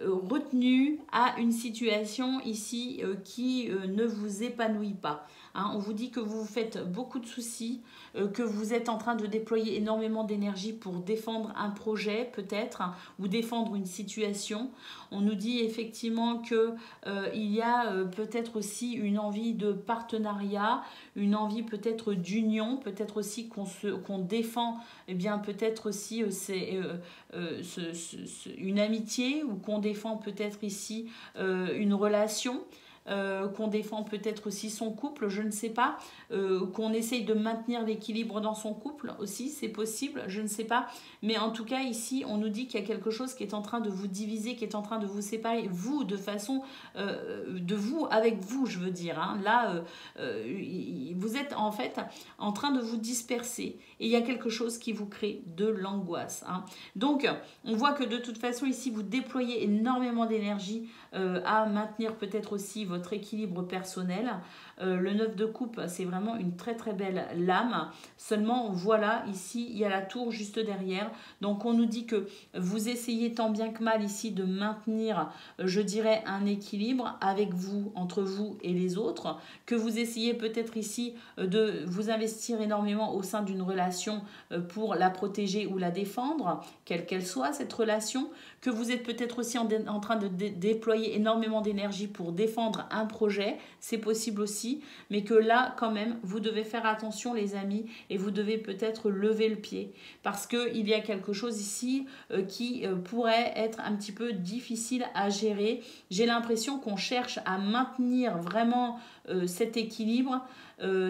retenu à une situation ici qui ne vous épanouit pas. Hein, on vous dit que vous vous faites beaucoup de soucis, euh, que vous êtes en train de déployer énormément d'énergie pour défendre un projet peut-être ou défendre une situation. On nous dit effectivement que euh, il y a euh, peut-être aussi une envie de partenariat, une envie peut-être d'union, peut-être aussi qu'on qu'on défend eh peut-être aussi c'est une amitié ou qu'on défend peut-être ici une relation. Euh, qu'on défend peut-être aussi son couple, je ne sais pas, euh, qu'on essaye de maintenir l'équilibre dans son couple aussi, c'est possible, je ne sais pas. Mais en tout cas, ici, on nous dit qu'il y a quelque chose qui est en train de vous diviser, qui est en train de vous séparer, vous, de façon, de vous, avec vous, je veux dire. Hein. Là, vous êtes en fait en train de vous disperser et il y a quelque chose qui vous crée de l'angoisse. Hein. Donc, on voit que de toute façon, ici, vous déployez énormément d'énergie euh, à maintenir peut-être aussi votre équilibre personnel. Euh, le 9 de coupe, c'est vraiment une très très belle lame. Seulement, voilà, ici, il y a la tour juste derrière. Donc, on nous dit que vous essayez tant bien que mal ici de maintenir, euh, je dirais, un équilibre avec vous, entre vous et les autres. Que vous essayez peut-être ici de vous investir énormément au sein d'une relation pour la protéger ou la défendre, quelle qu'elle soit cette relation. Que vous êtes peut-être aussi en, train de déployer énormément d'énergie pour défendre un projet, c'est possible aussi, mais que là, quand même, vous devez faire attention, les amis, et vous devez peut-être lever le pied, parce qu'il y a quelque chose ici euh, qui euh, pourrait être un petit peu difficile à gérer. J'ai l'impression qu'on cherche à maintenir vraiment euh, cet équilibre.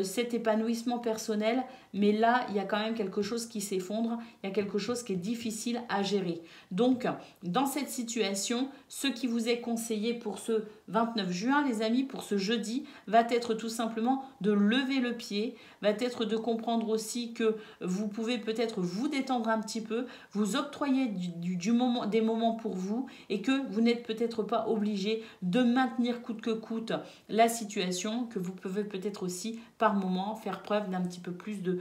Cet épanouissement personnel, mais là, il y a quand même quelque chose qui s'effondre, il y a quelque chose qui est difficile à gérer. Donc, dans cette situation, ce qui vous est conseillé pour ce 29 juin, les amis, pour ce jeudi, va être tout simplement de lever le pied, va être de comprendre aussi que vous pouvez peut-être vous détendre un petit peu, vous octroyer du, moment, des moments pour vous et que vous n'êtes peut-être pas obligé de maintenir coûte que coûte la situation, que vous pouvez peut-être aussi par moment faire preuve d'un petit peu plus de,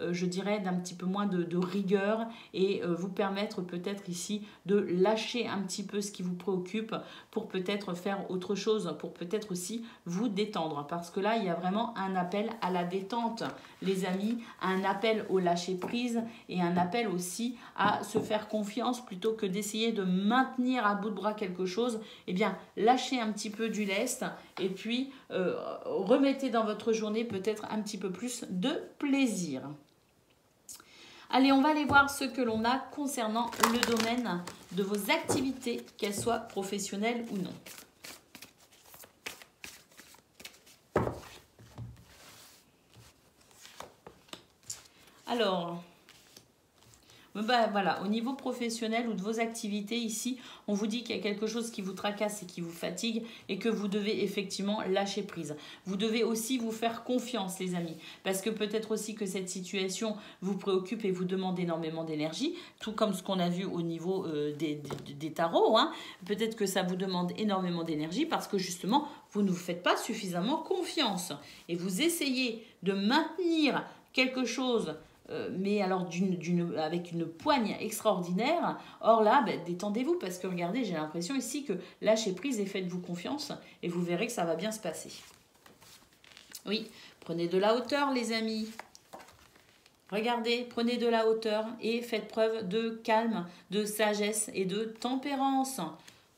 je dirais, d'un petit peu moins de, rigueur et euh, vous permettre peut-être ici de lâcher un petit peu ce qui vous préoccupe pour peut-être faire autre chose, pour peut-être aussi vous détendre. Parce que là, il y a vraiment un appel à la détente, les amis, un appel au lâcher prise et un appel aussi à se faire confiance plutôt que d'essayer de maintenir à bout de bras quelque chose. Eh bien, lâchez un petit peu du lest et puis euh, remettez dans votre journée peut-être un petit peu plus de plaisir. Allez, on va aller voir ce que l'on a concernant le domaine de vos activités, qu'elles soient professionnelles ou non. Alors, bah, voilà, au niveau professionnel ou de vos activités ici, on vous dit qu'il y a quelque chose qui vous tracasse et qui vous fatigue et que vous devez effectivement lâcher prise. Vous devez aussi vous faire confiance, les amis, parce que peut-être aussi que cette situation vous préoccupe et vous demande énormément d'énergie, tout comme ce qu'on a vu au niveau euh, des, des, tarots. Hein. Peut-être que ça vous demande énormément d'énergie parce que justement, vous ne vous faites pas suffisamment confiance et vous essayez de maintenir quelque chose euh, mais alors avec une poigne extraordinaire. Or là, ben, détendez-vous parce que regardez, j'ai l'impression ici que lâchez prise et faites-vous confiance et vous verrez que ça va bien se passer. Oui, prenez de la hauteur les amis. Regardez, prenez de la hauteur et faites preuve de calme, de sagesse et de tempérance.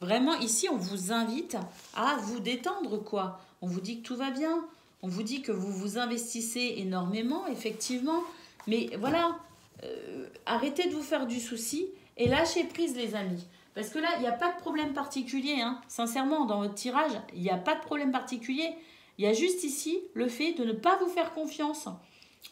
Vraiment, ici, on vous invite à vous détendre, quoi. On vous dit que tout va bien. On vous dit que vous vous investissez énormément, effectivement. Mais voilà, euh, arrêtez de vous faire du souci et lâchez prise, les amis. Parce que là, il n'y a pas de problème particulier. Hein. Sincèrement, dans votre tirage, il n'y a pas de problème particulier. Il y a juste ici le fait de ne pas vous faire confiance,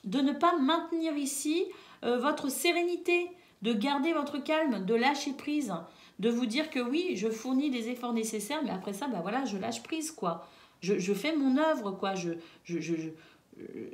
de ne pas maintenir ici euh, votre sérénité, de garder votre calme, de lâcher prise, de vous dire que oui, je fournis les efforts nécessaires, mais après ça, ben voilà, je lâche prise, quoi. Je, fais mon œuvre, quoi. je, je, je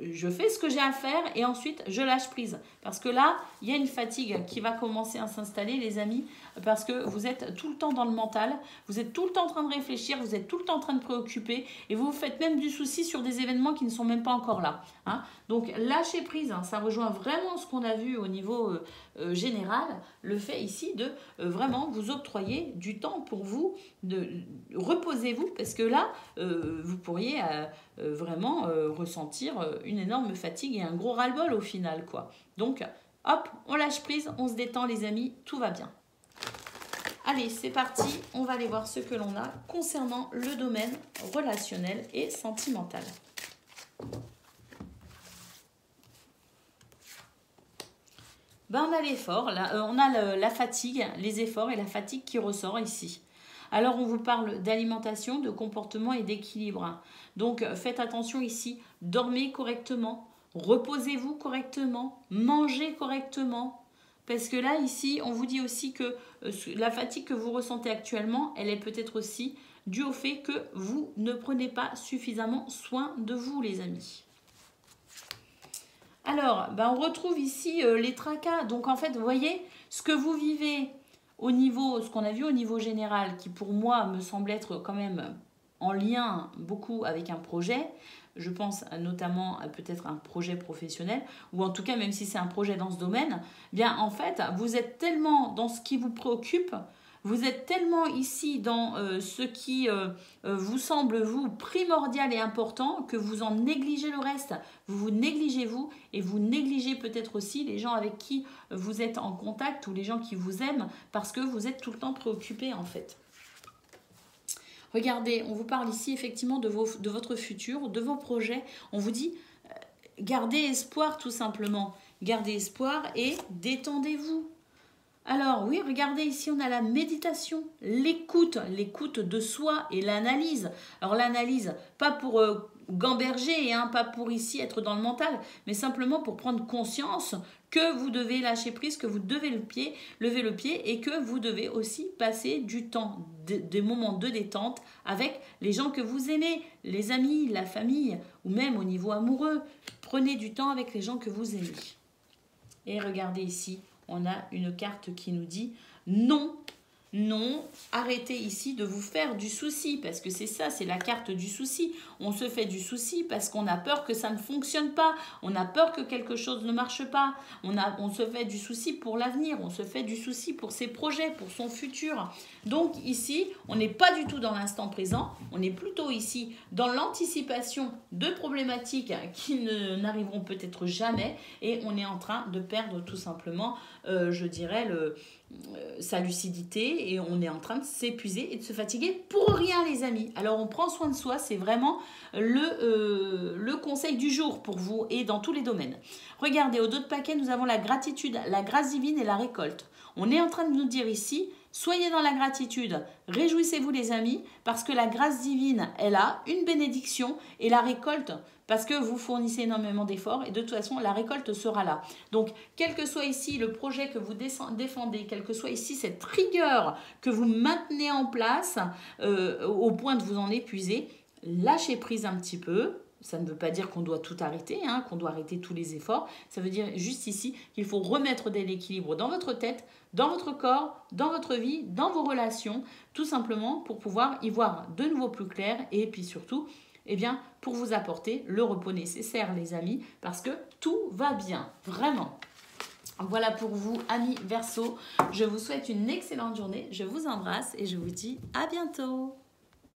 je fais ce que j'ai à faire et ensuite je lâche prise. Parce que là, il y a une fatigue qui va commencer à s'installer, les amis, parce que vous êtes tout le temps dans le mental, vous êtes tout le temps en train de réfléchir, vous êtes tout le temps en train de préoccuper et vous vous faites même du souci sur des événements qui ne sont même pas encore là. Hein. Donc lâcher prise, hein, ça rejoint vraiment ce qu'on a vu au niveau euh, euh, général, le fait ici de euh, vraiment vous octroyer du temps pour vous, de reposez-vous, parce que là, vous pourriez vraiment ressentir une énorme fatigue et un gros ras-le-bol au final. quoi. Donc hop, on lâche prise, on se détend les amis, tout va bien. Allez, c'est parti, on va aller voir ce que l'on a concernant le domaine relationnel et sentimental. Ben, on a l'effort, euh, on a la fatigue, les efforts et la fatigue qui ressort ici. alors on vous parle d'alimentation, de comportement et d'équilibre. Donc faites attention ici, dormez correctement, reposez-vous correctement, mangez correctement. Parce que là, ici, on vous dit aussi que euh, la fatigue que vous ressentez actuellement, elle est peut-être aussi due au fait que vous ne prenez pas suffisamment soin de vous, les amis. Alors, ben, on retrouve ici euh, les tracas. Donc, en fait, vous voyez, ce que vous vivez au niveau, ce qu'on a vu au niveau général, qui pour moi me semble être quand même en lien beaucoup avec un projet, je pense notamment à peut-être un projet professionnel, ou en tout cas même si c'est un projet dans ce domaine, bien en fait, vous êtes tellement dans ce qui vous préoccupe, vous êtes tellement ici dans euh, ce qui euh, euh, vous semble vous primordial et important que vous en négligez le reste. Vous vous négligez vous et vous négligez peut-être aussi les gens avec qui vous êtes en contact ou les gens qui vous aiment parce que vous êtes tout le temps préoccupé en fait. Regardez, on vous parle ici effectivement de, votre futur, de vos projets. On vous dit, euh, gardez espoir tout simplement. Gardez espoir et détendez-vous. Alors oui, regardez ici, on a la méditation, l'écoute, l'écoute de soi et l'analyse. Alors l'analyse, pas pour euh, gamberger, hein, pas pour ici être dans le mental, mais simplement pour prendre conscience que vous devez lâcher prise, que vous devez lever le pied et que vous devez aussi passer du temps, des moments de détente avec les gens que vous aimez, les amis, la famille ou même au niveau amoureux. Prenez du temps avec les gens que vous aimez. Et regardez ici, on a une carte qui nous dit non non, arrêtez ici de vous faire du souci, parce que c'est ça, c'est la carte du souci. On se fait du souci parce qu'on a peur que ça ne fonctionne pas, on a peur que quelque chose ne marche pas, on, a, on se fait du souci pour l'avenir, on se fait du souci pour ses projets, pour son futur. Donc ici, on n'est pas du tout dans l'instant présent, on est plutôt ici dans l'anticipation de problématiques qui n'arriveront peut-être jamais, et on est en train de perdre tout simplement, euh, je dirais, le euh, sa lucidité et on est en train de s'épuiser et de se fatiguer pour rien les amis. Alors on prend soin de soi, c'est vraiment le, euh, le conseil du jour pour vous et dans tous les domaines. Regardez, au dos de paquet, nous avons la gratitude, la grâce divine et la récolte. On est en train de nous dire ici, Soyez dans la gratitude, réjouissez-vous les amis, parce que la grâce divine est là, une bénédiction, et la récolte, parce que vous fournissez énormément d'efforts, et de toute façon, la récolte sera là. Donc, quel que soit ici le projet que vous défendez, quel que soit ici cette rigueur que vous maintenez en place, euh, au point de vous en épuiser, lâchez prise un petit peu, ça ne veut pas dire qu'on doit tout arrêter, hein, qu'on doit arrêter tous les efforts. Ça veut dire juste ici qu'il faut remettre de l'équilibre dans votre tête, dans votre corps, dans votre vie, dans vos relations, tout simplement pour pouvoir y voir de nouveau plus clair et puis surtout, eh bien, pour vous apporter le repos nécessaire, les amis, parce que tout va bien, vraiment. Voilà pour vous, amis Verseau. Je vous souhaite une excellente journée. Je vous embrasse et je vous dis à bientôt.